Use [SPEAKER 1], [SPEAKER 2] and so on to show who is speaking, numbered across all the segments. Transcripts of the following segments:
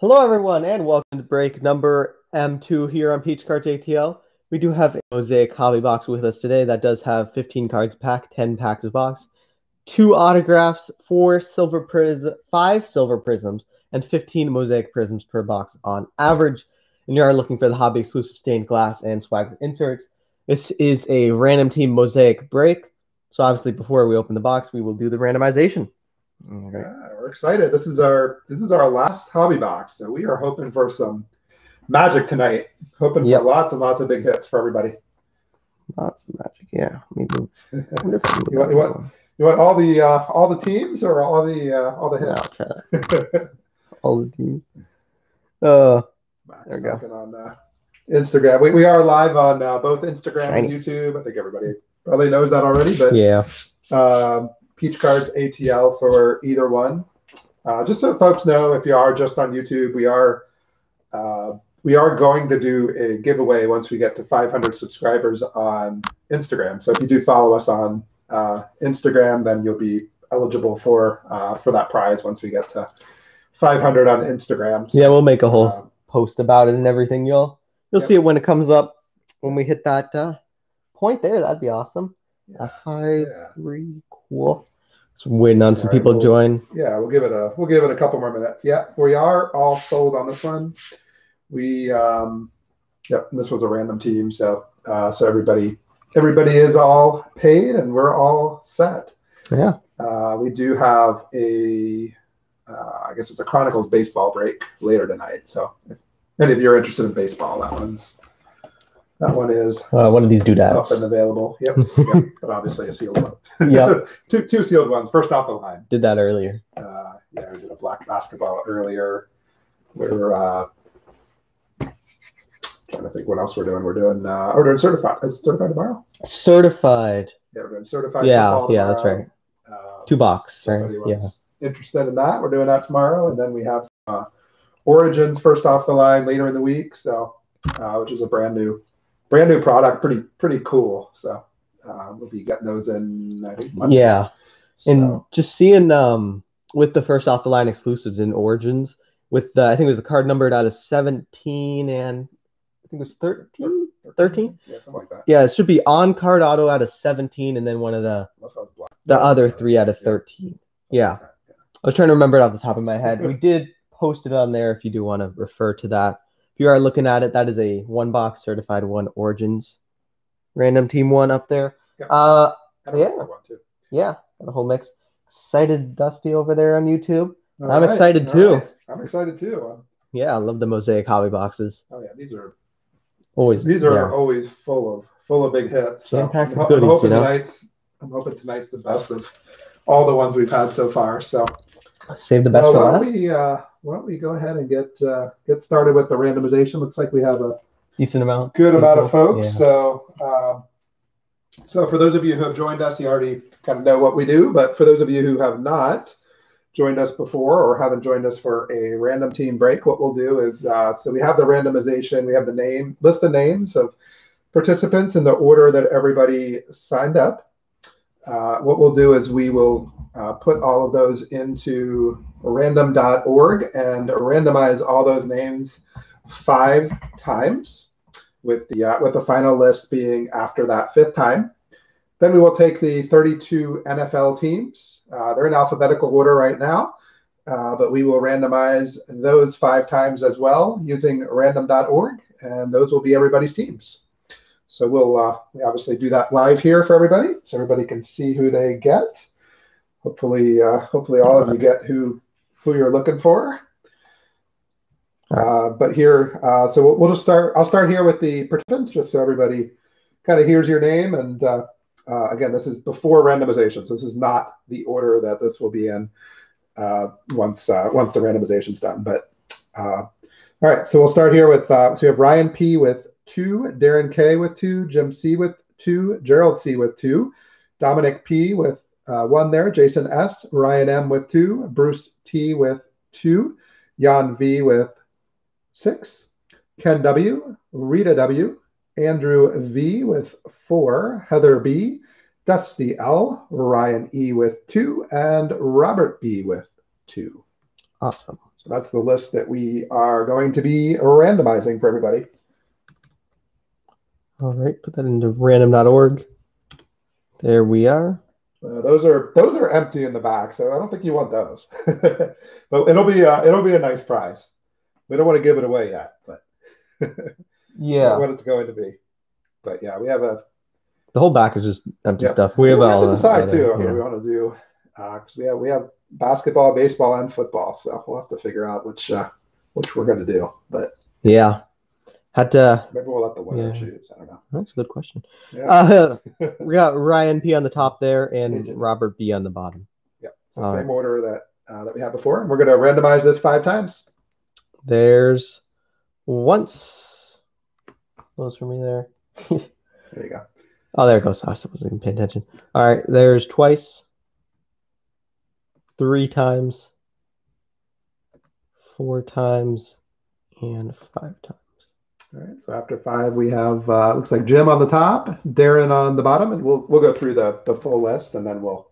[SPEAKER 1] Hello, everyone, and welcome to break number M2 here on Peach Cards ATL. We do have a Mosaic hobby box with us today that does have 15 cards pack, 10 packs of box, two autographs, four silver prism, five silver prisms, and 15 Mosaic prisms per box on average. And you are looking for the hobby exclusive stained glass and swag inserts. This is a random team Mosaic break. So obviously, before we open the box, we will do the randomization.
[SPEAKER 2] Okay. Yeah, we're excited. This is our this is our last hobby box, so we are hoping for some magic tonight. Hoping yep. for lots and lots of big hits for everybody.
[SPEAKER 1] Lots of magic, yeah.
[SPEAKER 2] you, want, you, want, you want all the uh, all the teams or all the uh, all the
[SPEAKER 1] hits? all the teams. Uh, there we go.
[SPEAKER 2] On uh, Instagram, we, we are live on uh, both Instagram Shiny. and YouTube. I think everybody probably knows that already, but
[SPEAKER 1] yeah.
[SPEAKER 2] Um, Peach Cards ATL for either one. Uh, just so folks know, if you are just on YouTube, we are uh, we are going to do a giveaway once we get to 500 subscribers on Instagram. So if you do follow us on uh, Instagram, then you'll be eligible for uh, for that prize once we get to 500 on Instagram.
[SPEAKER 1] So, yeah, we'll make a whole um, post about it and everything. You'll you'll yep. see it when it comes up when we hit that uh, point there. That'd be awesome. Yeah. five yeah. three cool. So waiting on some people
[SPEAKER 2] we'll,
[SPEAKER 1] join.
[SPEAKER 2] Yeah, we'll give it a we'll give it a couple more minutes. Yeah, we are all sold on this one. We um, yep, this was a random team, so uh, so everybody everybody is all paid and we're all set.
[SPEAKER 1] Yeah.
[SPEAKER 2] Uh, we do have a uh, I guess it's a Chronicles baseball break later tonight. So if any of you are interested in baseball, that one's that one is
[SPEAKER 1] uh, one of these doodads
[SPEAKER 2] up and available. Yep, yep. but obviously a sealed one.
[SPEAKER 1] Yeah,
[SPEAKER 2] two two sealed ones. First off the line.
[SPEAKER 1] Did that earlier.
[SPEAKER 2] Uh, yeah, we did a black basketball earlier. We're uh, trying to think what else we're doing. We're doing uh, we're doing certified. Is certified tomorrow?
[SPEAKER 1] Certified.
[SPEAKER 2] Yeah, we're doing certified.
[SPEAKER 1] Yeah, yeah, that's right. Uh, Two box. Right? Yeah.
[SPEAKER 2] Interested in that? We're doing that tomorrow, and then we have uh, Origins first off the line later in the week. So, uh, which is a brand new brand new product, pretty pretty cool. So uh, we'll be getting those in. I think Monday.
[SPEAKER 1] Yeah, so. and just seeing um with the first off the line exclusives in Origins with the, I think it was the card numbered out of 17 and I think it was 13, 13?
[SPEAKER 2] Yeah, something like that.
[SPEAKER 1] Yeah, it should be on card auto out of 17 and then one of the the other three out of 13. Yeah. yeah. I was trying to remember it off the top of my head. we did post it on there if you do want to refer to that if you are looking at it, that is a one box certified one Origins random team one up there.
[SPEAKER 2] Yeah. Uh, yeah.
[SPEAKER 1] Yeah, got a whole mix. Excited Dusty over there on YouTube. All I'm right. excited All too. Right.
[SPEAKER 2] I'm excited too.
[SPEAKER 1] Yeah, I love the mosaic hobby boxes.
[SPEAKER 2] Oh yeah, these are
[SPEAKER 1] always
[SPEAKER 2] these are yeah. always full of full of big hits. So I'm, goodies, I'm hoping you know? tonight's I'm hoping tonight's the best of all the ones we've had so far. So
[SPEAKER 1] save the best well, for
[SPEAKER 2] last. We, uh, why don't we go ahead and get uh, get started with the randomization? Looks like we have a
[SPEAKER 1] decent amount,
[SPEAKER 2] good amount of folks. Yeah. So, um, so for those of you who have joined us, you already kind of know what we do. But for those of you who have not joined us before or haven't joined us for a random team break, what we'll do is uh, so we have the randomization. We have the name list of names of participants in the order that everybody signed up. Uh, what we'll do is we will uh, put all of those into random.org and randomize all those names five times, with the uh, with the final list being after that fifth time. Then we will take the 32 NFL teams. Uh, they're in alphabetical order right now, uh, but we will randomize those five times as well using random.org, and those will be everybody's teams. So we'll uh, we obviously do that live here for everybody, so everybody can see who they get. Hopefully, uh, hopefully all of you get who who you're looking for. Uh, but here, uh, so we'll, we'll, just start. I'll start here with the participants, just so everybody kind of hears your name. And uh, uh, again, this is before randomization, so this is not the order that this will be in uh, once once the randomization's done. But all right, so we'll start here with so we have Ryan P with two, Darren K with two, Jim C with two, Gerald C with two, Dominic P with uh, one there, Jason S, Ryan M with two, Bruce T with two, Jan V with six, Ken W, Rita W, Andrew V with four, Heather B, Dusty L, Ryan E with two, and Robert B with two.
[SPEAKER 1] Awesome.
[SPEAKER 2] So that's the list that we are going to be randomizing for everybody.
[SPEAKER 1] All right, put that into random.org. There we are.
[SPEAKER 2] Uh, those are those are empty in the back, so I don't think you want those. but it'll be uh, it'll be a nice prize. We don't want to give it away yet, but
[SPEAKER 1] Yeah.
[SPEAKER 2] what it's going to be. But yeah, we have a
[SPEAKER 1] The whole back is just empty
[SPEAKER 2] Yeah.
[SPEAKER 1] stuff. We have
[SPEAKER 2] we
[SPEAKER 1] all
[SPEAKER 2] to decide too what
[SPEAKER 1] yeah.
[SPEAKER 2] we want to do because we have we have basketball, baseball, and football. So we'll have to figure out which uh, which we're going to do. But
[SPEAKER 1] Yeah. Had to.
[SPEAKER 2] maybe we'll let the winner
[SPEAKER 1] Yeah.
[SPEAKER 2] choose. I don't know.
[SPEAKER 1] That's a good question.
[SPEAKER 2] Yeah.
[SPEAKER 1] Uh, we got Ryan P on the top there and Robert B on the bottom.
[SPEAKER 2] yeah. So
[SPEAKER 1] all
[SPEAKER 2] same
[SPEAKER 1] right.
[SPEAKER 2] order that uh, that we had before, we're going to randomize this five times.
[SPEAKER 1] There's once. Close for me there.
[SPEAKER 2] There you go.
[SPEAKER 1] Oh, there it goes. I wasn't even paying attention. All right, there's twice, three times, four times, and five times.
[SPEAKER 2] All right. So after five, we have uh, looks like Jim on the top, Darren on the bottom, and we'll we'll go through the the full list, and then we'll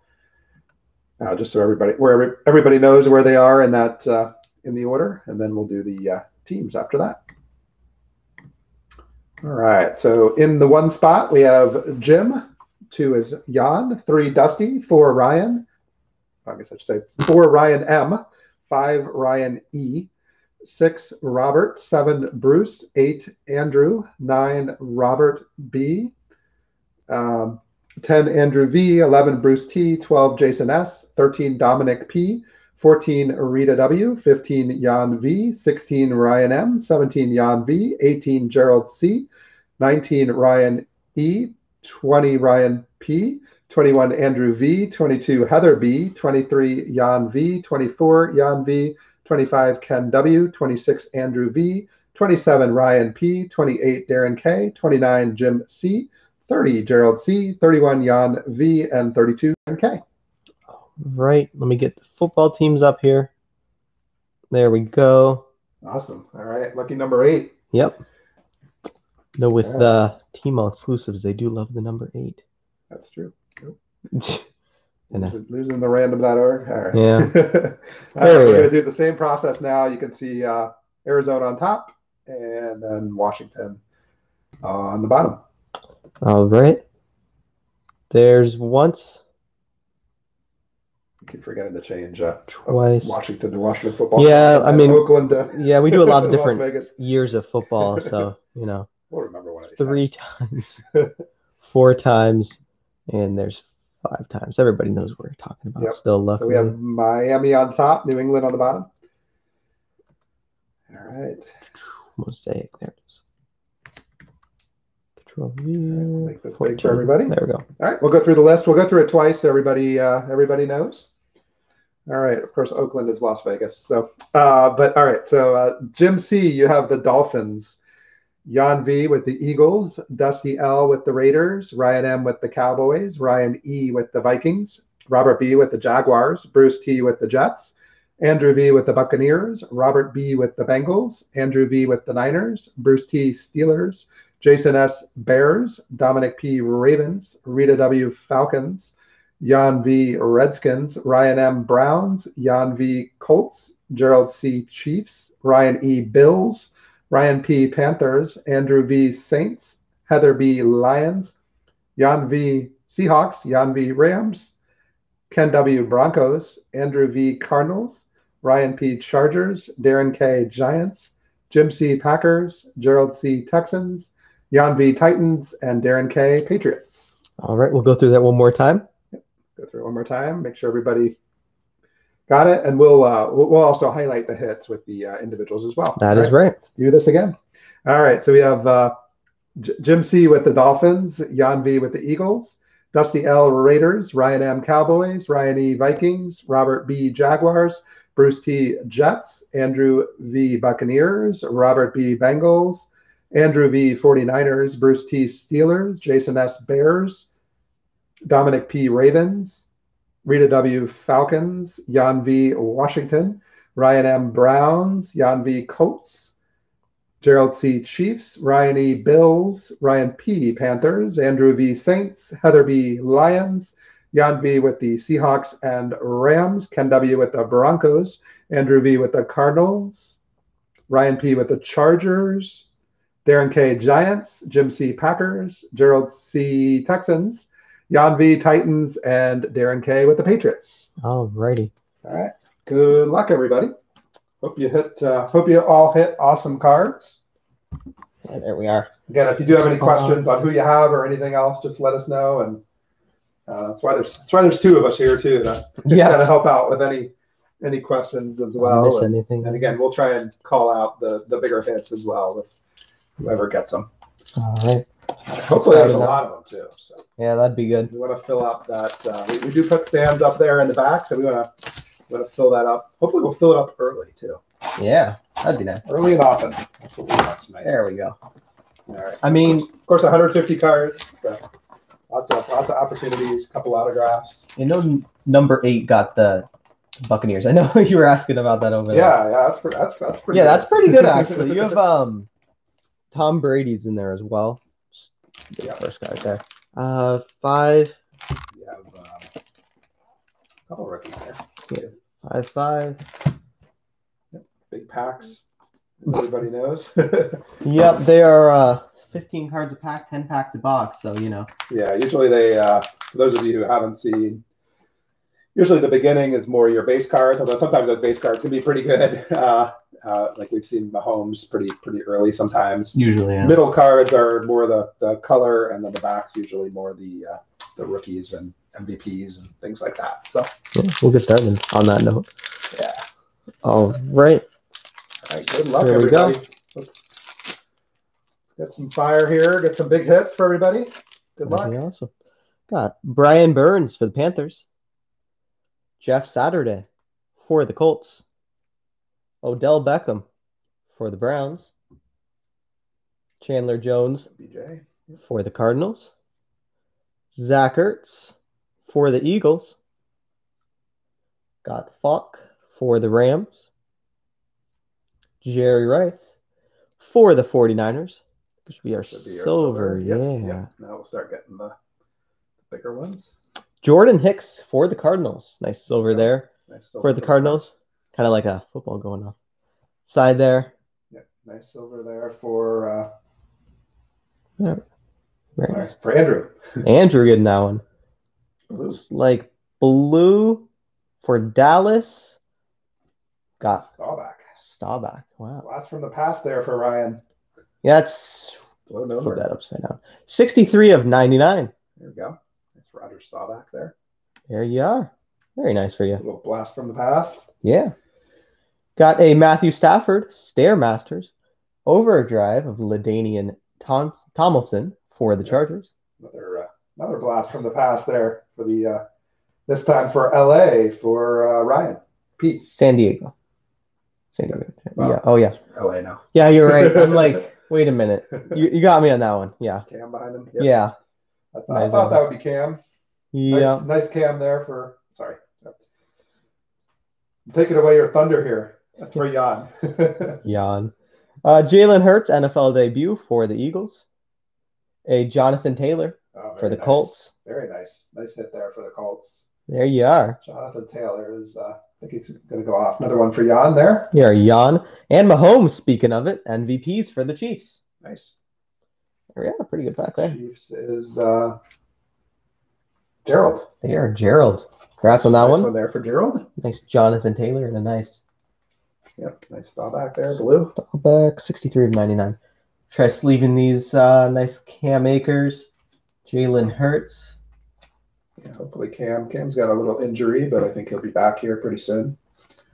[SPEAKER 2] uh, just so everybody where every- everybody knows where they are in that uh, in the order, and then we'll do the uh, teams after that. All right. So in the one spot, we have Jim. Two is Jan. Three Dusty. Four Ryan. I guess I should say four Ryan M. Five Ryan E. Six Robert. Seven Bruce. Eight Andrew. Nine Robert B. Um, 10 Andrew V. 11 Bruce T. 12 Jason S. 13 Dominic P. 14 Rita W, 15 Jan V, 16 Ryan M, 17 Jan V, 18 Gerald C, 19 Ryan E, 20 Ryan P, 21 Andrew V, 22 Heather B, 23 Jan V, 24 Jan V, 25 Ken W, 26 Andrew V, 27 Ryan P, 28 Darren K, 29 Jim C, 30 Gerald C, 31 Jan V, and 32 Darren K.
[SPEAKER 1] Right. Let me get the football teams up here. There we go.
[SPEAKER 2] Awesome. All right. Lucky number eight.
[SPEAKER 1] Yep. No, with
[SPEAKER 2] Yeah.
[SPEAKER 1] the team exclusives, they do love the number eight.
[SPEAKER 2] That's true.
[SPEAKER 1] Uh,
[SPEAKER 2] Losing, losing the random.org. All right.
[SPEAKER 1] Yeah.
[SPEAKER 2] All right, we're
[SPEAKER 1] we
[SPEAKER 2] going
[SPEAKER 1] go.
[SPEAKER 2] to do the same process now. You can see uh, Arizona on top and then Washington on the bottom.
[SPEAKER 1] All right. There's once,
[SPEAKER 2] I keep forgetting to change uh,
[SPEAKER 1] twice.
[SPEAKER 2] Washington to Washington football.
[SPEAKER 1] Yeah, I mean,
[SPEAKER 2] Oakland to
[SPEAKER 1] Yeah, we do a lot of different years of football, so you know,
[SPEAKER 2] We'll remember one of these.
[SPEAKER 1] three
[SPEAKER 2] times.
[SPEAKER 1] times, four times, and there's five times. Everybody knows what we're talking about.
[SPEAKER 2] Yep.
[SPEAKER 1] Still,
[SPEAKER 2] So we have Miami on top, New England on the bottom. All right.
[SPEAKER 1] mosaic. There it is. Control V.
[SPEAKER 2] we'll make this big for everybody.
[SPEAKER 1] There we go.
[SPEAKER 2] All right, we'll go through the list. We'll go through it twice. So everybody, uh, everybody knows. All right. Of course, Oakland is Las Vegas. So, uh, but all right. So, uh, Jim C, you have the Dolphins. Jan V with the Eagles. Dusty L with the Raiders. Ryan M with the Cowboys. Ryan E with the Vikings. Robert B with the Jaguars. Bruce T with the Jets. Andrew V with the Buccaneers. Robert B with the Bengals. Andrew V with the Niners. Bruce T Steelers. Jason S. Bears, Dominic P. Ravens, Rita W. Falcons, Jan V. Redskins, Ryan M. Browns, Jan V. Colts, Gerald C. Chiefs, Ryan E. Bills, Ryan P. Panthers, Andrew V. Saints, Heather B. Lions, Jan V. Seahawks, Jan V. Rams, Ken W. Broncos, Andrew V. Cardinals, Ryan P. Chargers, Darren K. Giants, Jim C. Packers, Gerald C. Texans, Jan V. Titans, and Darren K. Patriots.
[SPEAKER 1] All right, we'll go through that one more time.
[SPEAKER 2] Go through it one more time. Make sure everybody got it, and we'll uh, we'll also highlight the hits with the uh, individuals as well.
[SPEAKER 1] That
[SPEAKER 2] All
[SPEAKER 1] is right.
[SPEAKER 2] Let's do this again. All right. So we have uh, J- Jim C. with the Dolphins, Jan V. with the Eagles, Dusty L. Raiders, Ryan M. Cowboys, Ryan E. Vikings, Robert B. Jaguars, Bruce T. Jets, Andrew V. Buccaneers, Robert B. Bengals, Andrew V. 49ers, Bruce T. Steelers, Jason S. Bears, Dominic P. Ravens, Rita W. Falcons, Jan V. Washington, Ryan M. Browns, Jan V. Colts, Gerald C. Chiefs, Ryan E. Bills, Ryan P. Panthers, Andrew V. Saints, Heather B. Lions, Jan V with the Seahawks and Rams, Ken W with the Broncos, Andrew V with the Cardinals, Ryan P with the Chargers, Darren K Giants, Jim C Packers, Gerald C Texans, Jan V Titans, and Darren K with the Patriots.
[SPEAKER 1] All righty.
[SPEAKER 2] All right. Good luck, everybody. Hope you hit. Uh, hope you all hit awesome cards.
[SPEAKER 1] Yeah, there we are.
[SPEAKER 2] Again, if you do have any questions on who you have or anything else, just let us know. And uh, that's why there's that's why there's two of us here too to
[SPEAKER 1] Yeah.
[SPEAKER 2] kind of help out with any any questions as well. And,
[SPEAKER 1] anything?
[SPEAKER 2] and again, we'll try and call out the the bigger hits as well with whoever gets them.
[SPEAKER 1] All right.
[SPEAKER 2] Hopefully, there's a lot of them too. So
[SPEAKER 1] Yeah, that'd be good.
[SPEAKER 2] we want to fill up that. Uh, we, we do put stands up there in the back, so we want to want to fill that up. Hopefully, we'll fill it up early too,
[SPEAKER 1] Yeah, that'd be nice.
[SPEAKER 2] early and often. That's what we.
[SPEAKER 1] There we go.
[SPEAKER 2] All right.
[SPEAKER 1] I mean,
[SPEAKER 2] Of course, 150 cards. So lots of lots of opportunities. Couple autographs.
[SPEAKER 1] you know, number eight got the Buccaneers. I know you were asking about that over there.
[SPEAKER 2] Yeah, yeah, that's pretty. That's that's pretty.
[SPEAKER 1] yeah,
[SPEAKER 2] good.
[SPEAKER 1] that's pretty good actually. You have um, Tom Brady's in there as well. The
[SPEAKER 2] Yeah.
[SPEAKER 1] first guy right there. Uh, five,
[SPEAKER 2] You have um, a couple rookies there. Yeah.
[SPEAKER 1] five, five.
[SPEAKER 2] Big packs. Everybody knows.
[SPEAKER 1] Yep, they are uh, fifteen cards a pack, ten packs a box. So you know,
[SPEAKER 2] yeah, usually they. Uh, for those of you who haven't seen, usually the beginning is more your base cards. Although sometimes those base cards can be pretty good. Uh, uh, like we've seen Mahomes pretty pretty early sometimes.
[SPEAKER 1] usually. Yeah.
[SPEAKER 2] Middle cards are more the, the color, and then the backs usually more the uh, the rookies and MVPs and things like that. So
[SPEAKER 1] Yeah, we'll get started on that note.
[SPEAKER 2] yeah.
[SPEAKER 1] All right.
[SPEAKER 2] All right, good luck,
[SPEAKER 1] There we go.
[SPEAKER 2] everybody. Let's get some fire here. Get some big hits for everybody. Good luck.
[SPEAKER 1] Awesome. Got Brian Burns for the Panthers. Jeff Saturday for the Colts. Odell Beckham for the Browns. Chandler Jones for the Cardinals. Zach Ertz for the Eagles. Got Faulk for the Rams. Jerry Rice for the 49ers. Which we are
[SPEAKER 2] Should be our
[SPEAKER 1] silver.
[SPEAKER 2] Yep,
[SPEAKER 1] Yeah.
[SPEAKER 2] yep. Now we'll start getting the bigger ones.
[SPEAKER 1] Jordan Hicks for the Cardinals. Nice silver
[SPEAKER 2] Yeah.
[SPEAKER 1] there
[SPEAKER 2] Nice
[SPEAKER 1] for
[SPEAKER 2] silver
[SPEAKER 1] the
[SPEAKER 2] there.
[SPEAKER 1] Cardinals. Kind of like a football going off. Side there.
[SPEAKER 2] Yep, nice silver there for uh,
[SPEAKER 1] Very
[SPEAKER 2] sorry,
[SPEAKER 1] nice.
[SPEAKER 2] for Andrew.
[SPEAKER 1] Andrew getting that one.
[SPEAKER 2] Blue.
[SPEAKER 1] Looks like blue for Dallas. Got
[SPEAKER 2] Staubach.
[SPEAKER 1] Staubach. Wow.
[SPEAKER 2] Blast from the past there for Ryan.
[SPEAKER 1] Yeah, it's
[SPEAKER 2] Low
[SPEAKER 1] flip that upside down. 63 of 99.
[SPEAKER 2] There we go. That's Roger Staubach there.
[SPEAKER 1] There you are. Very nice for you.
[SPEAKER 2] A little blast from the past.
[SPEAKER 1] Yeah. Got a Matthew Stafford Stare Masters overdrive of LaDainian Tom- Tomlinson for the Chargers.
[SPEAKER 2] Another uh, another blast from the past there for the uh, this time for LA for uh, Ryan. Peace.
[SPEAKER 1] San Diego. San Diego.
[SPEAKER 2] Wow.
[SPEAKER 1] Yeah. Oh, yeah.
[SPEAKER 2] LA now.
[SPEAKER 1] Yeah, you're right. I'm like, wait a minute. You, you got me on that one. Yeah.
[SPEAKER 2] Cam behind him. Yep.
[SPEAKER 1] Yeah.
[SPEAKER 2] I, thought, I thought that would be Cam.
[SPEAKER 1] Yeah.
[SPEAKER 2] Nice, nice Cam there for. Sorry. Take it away, your thunder here. That's for Jan.
[SPEAKER 1] Jan. Uh, Jalen Hurts, NFL debut for the Eagles. A Jonathan Taylor
[SPEAKER 2] Oh,
[SPEAKER 1] for the
[SPEAKER 2] nice.
[SPEAKER 1] Colts.
[SPEAKER 2] Very nice. Nice hit there for the Colts.
[SPEAKER 1] There you are.
[SPEAKER 2] Jonathan Taylor is. Uh, I think he's going to go off. Another one for Jan there.
[SPEAKER 1] Here are Jan and Mahomes. Speaking of it, MVPs for the Chiefs.
[SPEAKER 2] Nice.
[SPEAKER 1] Yeah, pretty good pack there.
[SPEAKER 2] Chiefs is uh, Gerald.
[SPEAKER 1] They are Gerald. Congrats on that
[SPEAKER 2] nice
[SPEAKER 1] one.
[SPEAKER 2] one there for Gerald.
[SPEAKER 1] Nice Jonathan Taylor and a nice
[SPEAKER 2] Yep, nice back there, blue.
[SPEAKER 1] back. 63 of 99. Try sleeving these uh, nice Cam Akers. Jalen Hurts.
[SPEAKER 2] Yeah, hopefully Cam. Cam's got a little injury, but I think he'll be back here pretty soon.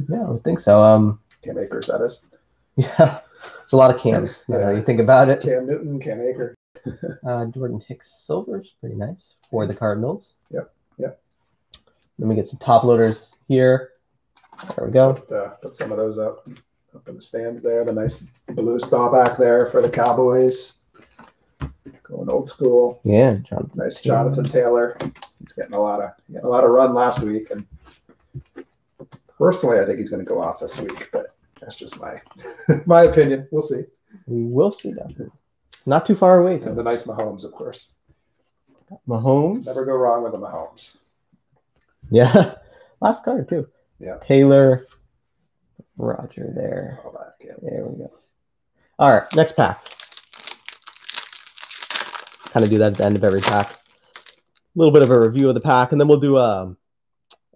[SPEAKER 1] Yeah, I would think so. Um,
[SPEAKER 2] Cam Akers, that is.
[SPEAKER 1] yeah, there's a lot of Cams. You know,
[SPEAKER 2] Yeah.
[SPEAKER 1] you think about it.
[SPEAKER 2] Cam Newton, Cam Aker.
[SPEAKER 1] Uh, Jordan Hicks Silver's pretty nice for the Cardinals.
[SPEAKER 2] Yep, yep.
[SPEAKER 1] Let me get some top loaders here. There we go.
[SPEAKER 2] Put, uh, put some of those up, up in the stands there. The nice blue Staubach there for the Cowboys. Going old school.
[SPEAKER 1] Yeah, Jonathan.
[SPEAKER 2] Nice Jonathan Taylor. He's getting a lot of had a lot of run last week, and personally, I think he's going to go off this week. But that's just my my opinion. We'll see.
[SPEAKER 1] We will see that. Not too far away.
[SPEAKER 2] And the nice Mahomes, of course.
[SPEAKER 1] Mahomes.
[SPEAKER 2] Never go wrong with the Mahomes.
[SPEAKER 1] Yeah. Last card too.
[SPEAKER 2] Yeah.
[SPEAKER 1] Taylor Roger there.
[SPEAKER 2] Back, yeah.
[SPEAKER 1] There we go. All right, next pack. Kind of do that at the end of every pack. A little bit of a review of the pack, and then we'll do um,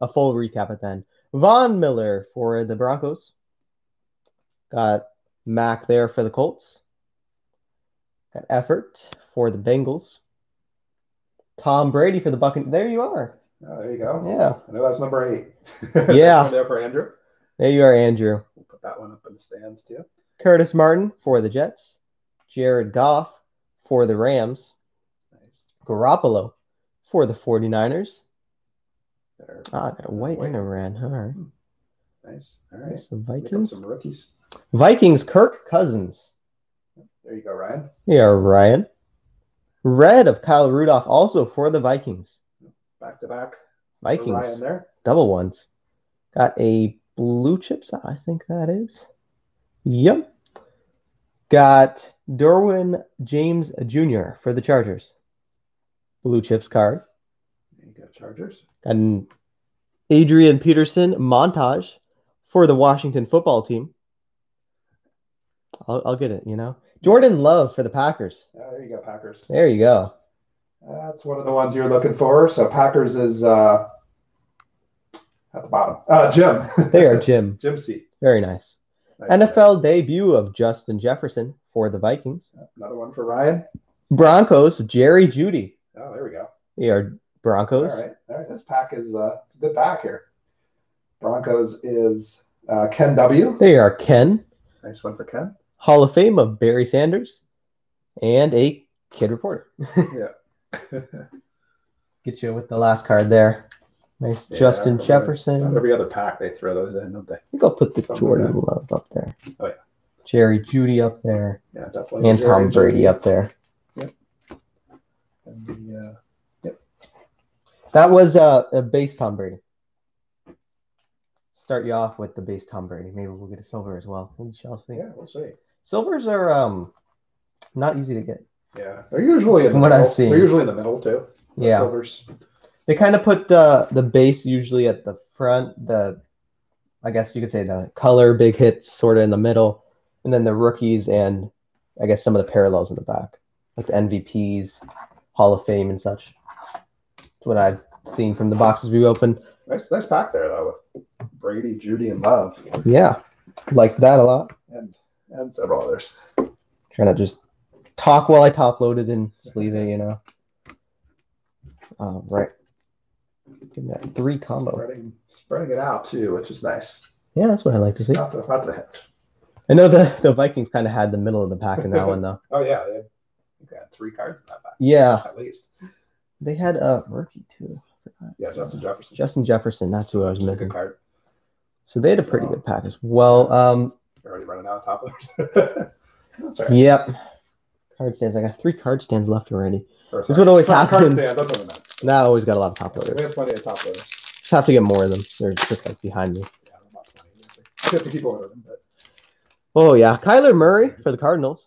[SPEAKER 1] a full recap at the end. Von Miller for the Broncos. Got Mack there for the Colts. Got Effort for the Bengals. Tom Brady for the Buccaneers. There you are.
[SPEAKER 2] Oh, there you go.
[SPEAKER 1] Yeah.
[SPEAKER 2] I know that's number eight.
[SPEAKER 1] Yeah.
[SPEAKER 2] There for Andrew.
[SPEAKER 1] There you are, Andrew.
[SPEAKER 2] We'll put that one up in the stands too.
[SPEAKER 1] Curtis Martin for the Jets. Jared Goff for the Rams.
[SPEAKER 2] Nice.
[SPEAKER 1] Garoppolo for the 49ers.
[SPEAKER 2] There.
[SPEAKER 1] Ah, got a white and a red. All right.
[SPEAKER 2] Nice. All right.
[SPEAKER 1] Some Vikings.
[SPEAKER 2] Some rookies.
[SPEAKER 1] Vikings, Kirk Cousins.
[SPEAKER 2] There you go, Ryan.
[SPEAKER 1] Yeah, Ryan. Red of Kyle Rudolph also for the Vikings.
[SPEAKER 2] Back to back.
[SPEAKER 1] Vikings, double ones. Got a blue chips, I think that is. Yep. Got Derwin James Jr. for the Chargers. Blue chips card.
[SPEAKER 2] You go, Chargers.
[SPEAKER 1] And Adrian Peterson montage for the Washington football team. I'll, I'll get it, you know. Jordan Love for the Packers.
[SPEAKER 2] Yeah, there you go, Packers.
[SPEAKER 1] There you go.
[SPEAKER 2] That's one of the ones you're looking for. So Packers is uh, at the bottom. Uh, Jim.
[SPEAKER 1] There, Jim.
[SPEAKER 2] Jim C.
[SPEAKER 1] Very nice.
[SPEAKER 2] Nice.
[SPEAKER 1] NFL debut of Justin Jefferson for the Vikings.
[SPEAKER 2] Another one for Ryan.
[SPEAKER 1] Broncos, Jerry Jeudy.
[SPEAKER 2] Oh, there we go.
[SPEAKER 1] They are Broncos.
[SPEAKER 2] All right. All right. This pack is uh, it's a good pack here. Broncos is uh, Ken W.
[SPEAKER 1] They are Ken,
[SPEAKER 2] Nice one for Ken.
[SPEAKER 1] Hall of Fame of Barry Sanders, and a kid reporter. Get you with the last card there. Nice
[SPEAKER 2] Yeah,
[SPEAKER 1] Justin
[SPEAKER 2] on
[SPEAKER 1] Jefferson.
[SPEAKER 2] Every other pack they throw those in, don't they?
[SPEAKER 1] I think I'll put the
[SPEAKER 2] Something
[SPEAKER 1] Jordan
[SPEAKER 2] like
[SPEAKER 1] Love up there.
[SPEAKER 2] Oh, yeah.
[SPEAKER 1] Jerry Jeudy up there.
[SPEAKER 2] Yeah, definitely.
[SPEAKER 1] And
[SPEAKER 2] Jerry
[SPEAKER 1] Tom Brady
[SPEAKER 2] Jeudy.
[SPEAKER 1] up there. Yep.
[SPEAKER 2] And the, uh, yep.
[SPEAKER 1] That was uh, a base Tom Brady. Start you off with the base Tom Brady. Maybe we'll get a silver as well. We shall see.
[SPEAKER 2] yeah, we'll see.
[SPEAKER 1] Silvers are um not easy to get.
[SPEAKER 2] Yeah, they're usually in the
[SPEAKER 1] From what I've
[SPEAKER 2] middle.
[SPEAKER 1] seen.
[SPEAKER 2] They're usually in the middle too. the
[SPEAKER 1] Yeah.
[SPEAKER 2] silvers.
[SPEAKER 1] They kind of put uh, the base usually at the front, the I guess you could say the color big hits sort of in the middle, and then the rookies and I guess some of the parallels in the back, like the MVPs, Hall of Fame and such. That's what I've seen from the boxes we opened.
[SPEAKER 2] Nice, nice pack there though with Brady, Jeudy, and Love,
[SPEAKER 1] Yeah, like that a lot.
[SPEAKER 2] and and several others.
[SPEAKER 1] Trying to just talk while I top loaded and sleeve it, you know. Uh, right. Give that three combo.
[SPEAKER 2] Spreading, spreading it out too, which is nice.
[SPEAKER 1] Yeah, that's what I like to see.
[SPEAKER 2] That's a that's a hit.
[SPEAKER 1] I know the, the Vikings kind of had the middle of the pack in that one though.
[SPEAKER 2] Oh yeah, they had, I think they had three cards in that pack
[SPEAKER 1] Yeah,
[SPEAKER 2] at least.
[SPEAKER 1] they had a rookie too.
[SPEAKER 2] Yeah, Justin Jefferson.
[SPEAKER 1] Justin Jefferson, that's who I was
[SPEAKER 2] Which is a
[SPEAKER 1] missing.
[SPEAKER 2] good card.
[SPEAKER 1] So they had a pretty good pack as well. Um,
[SPEAKER 2] You're already running out of top loaders. Right.
[SPEAKER 1] yep. Card stands. I got three card stands left already.
[SPEAKER 2] First
[SPEAKER 1] That's what always
[SPEAKER 2] card- card
[SPEAKER 1] happens.
[SPEAKER 2] that's what I.
[SPEAKER 1] Now I always got a lot of top loaders.
[SPEAKER 2] We
[SPEAKER 1] loaders.
[SPEAKER 2] have plenty of top loaders.
[SPEAKER 1] Just have to get more of them. They're just like behind me.
[SPEAKER 2] Yeah, about 20. usually. 50 people order them, but
[SPEAKER 1] Oh yeah, Kyler Murray for the Cardinals.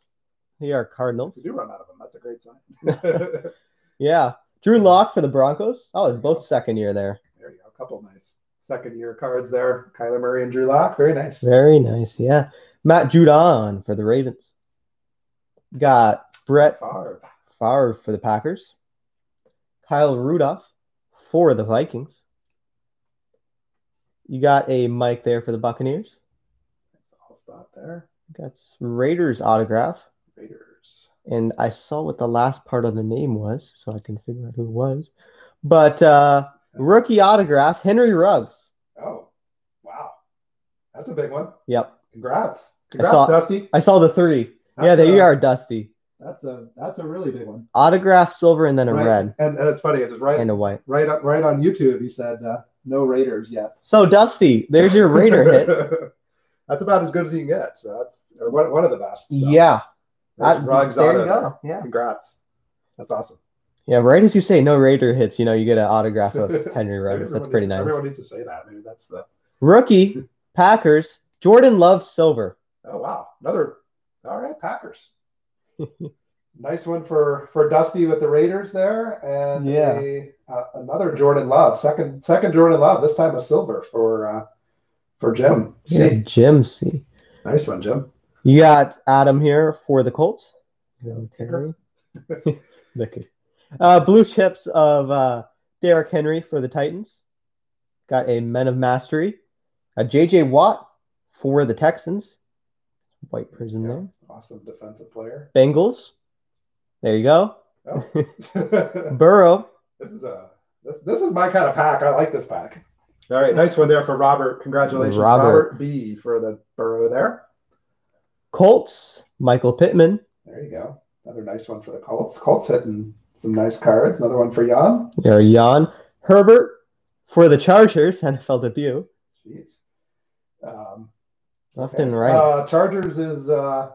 [SPEAKER 1] They are Cardinals.
[SPEAKER 2] We do run out of them, that's a great sign.
[SPEAKER 1] Yeah, Drew Lock for the Broncos. Oh, it's both second year there.
[SPEAKER 2] you go. A couple nice second year cards there. Kyler Murray and Drew Lock. Very nice.
[SPEAKER 1] Very nice. Yeah, Matt Judon for the Ravens. Got Brett
[SPEAKER 2] Favre.
[SPEAKER 1] Favre for the Packers. Kyle Rudolph for the Vikings. You got a Mike there for the Buccaneers.
[SPEAKER 2] I'll stop there.
[SPEAKER 1] Got Raiders autograph.
[SPEAKER 2] Raiders.
[SPEAKER 1] And I saw what the last part of the name was, so I can figure out who it was. But uh, rookie autograph, Henry Ruggs.
[SPEAKER 2] Oh, wow. That's a big one.
[SPEAKER 1] Yep.
[SPEAKER 2] Congrats. Congrats,
[SPEAKER 1] saw-
[SPEAKER 2] Dusty.
[SPEAKER 1] I saw the three. Yeah,
[SPEAKER 2] That's
[SPEAKER 1] there you are, Dusty.
[SPEAKER 2] That's a that's a really big one.
[SPEAKER 1] Autograph silver and then a
[SPEAKER 2] Right.
[SPEAKER 1] red
[SPEAKER 2] And, and it's funny. It's right
[SPEAKER 1] and a white.
[SPEAKER 2] right up, right on YouTube. He said uh, no Raiders yet.
[SPEAKER 1] So Dusty, there's your Raider hit.
[SPEAKER 2] that's about as good as you can get. So that's or one, one of the best. So
[SPEAKER 1] Yeah.
[SPEAKER 2] there's
[SPEAKER 1] Uh,
[SPEAKER 2] Ruggs
[SPEAKER 1] there you go.
[SPEAKER 2] there.
[SPEAKER 1] Yeah.
[SPEAKER 2] Congrats. That's awesome.
[SPEAKER 1] Yeah, right as you say, no Raider hits, you know, you get an autograph of Henry Ruggs. That's pretty
[SPEAKER 2] needs-
[SPEAKER 1] nice.
[SPEAKER 2] Everyone needs to say that. Maybe that's the.
[SPEAKER 1] Rookie, Packers, Jordan Love silver.
[SPEAKER 2] Oh wow, another. All right, Packers. nice one for for Dusty with the Raiders there, and
[SPEAKER 1] Yeah.
[SPEAKER 2] a uh, another Jordan Love, second second Jordan Love. This time a silver for uh, for Jim.
[SPEAKER 1] Yeah,
[SPEAKER 2] See,
[SPEAKER 1] Jim C.
[SPEAKER 2] nice one, Jim.
[SPEAKER 1] You got Adam here for the Colts. Terry. Mickey. Uh, blue chips of uh, Derrick Henry for the Titans. Got a Men of Mastery. A JJ Watt for the Texans. White prism
[SPEAKER 2] Yeah,
[SPEAKER 1] there.
[SPEAKER 2] Awesome defensive player.
[SPEAKER 1] Bengals. There you go.
[SPEAKER 2] Oh. this is a this, this is my kind of pack. I like this pack. All right, nice one there for Robert. Congratulations,
[SPEAKER 1] Robert.
[SPEAKER 2] Robert B for the burrow there.
[SPEAKER 1] Colts. Michael Pittman.
[SPEAKER 2] There you go. Another nice one for the Colts. Colts hitting some nice cards. Another one for Jan.
[SPEAKER 1] There, Jan. Herbert for the Chargers. NFL debut.
[SPEAKER 2] Jeez. Um,
[SPEAKER 1] Left
[SPEAKER 2] okay.
[SPEAKER 1] and right.
[SPEAKER 2] Uh, Chargers is uh,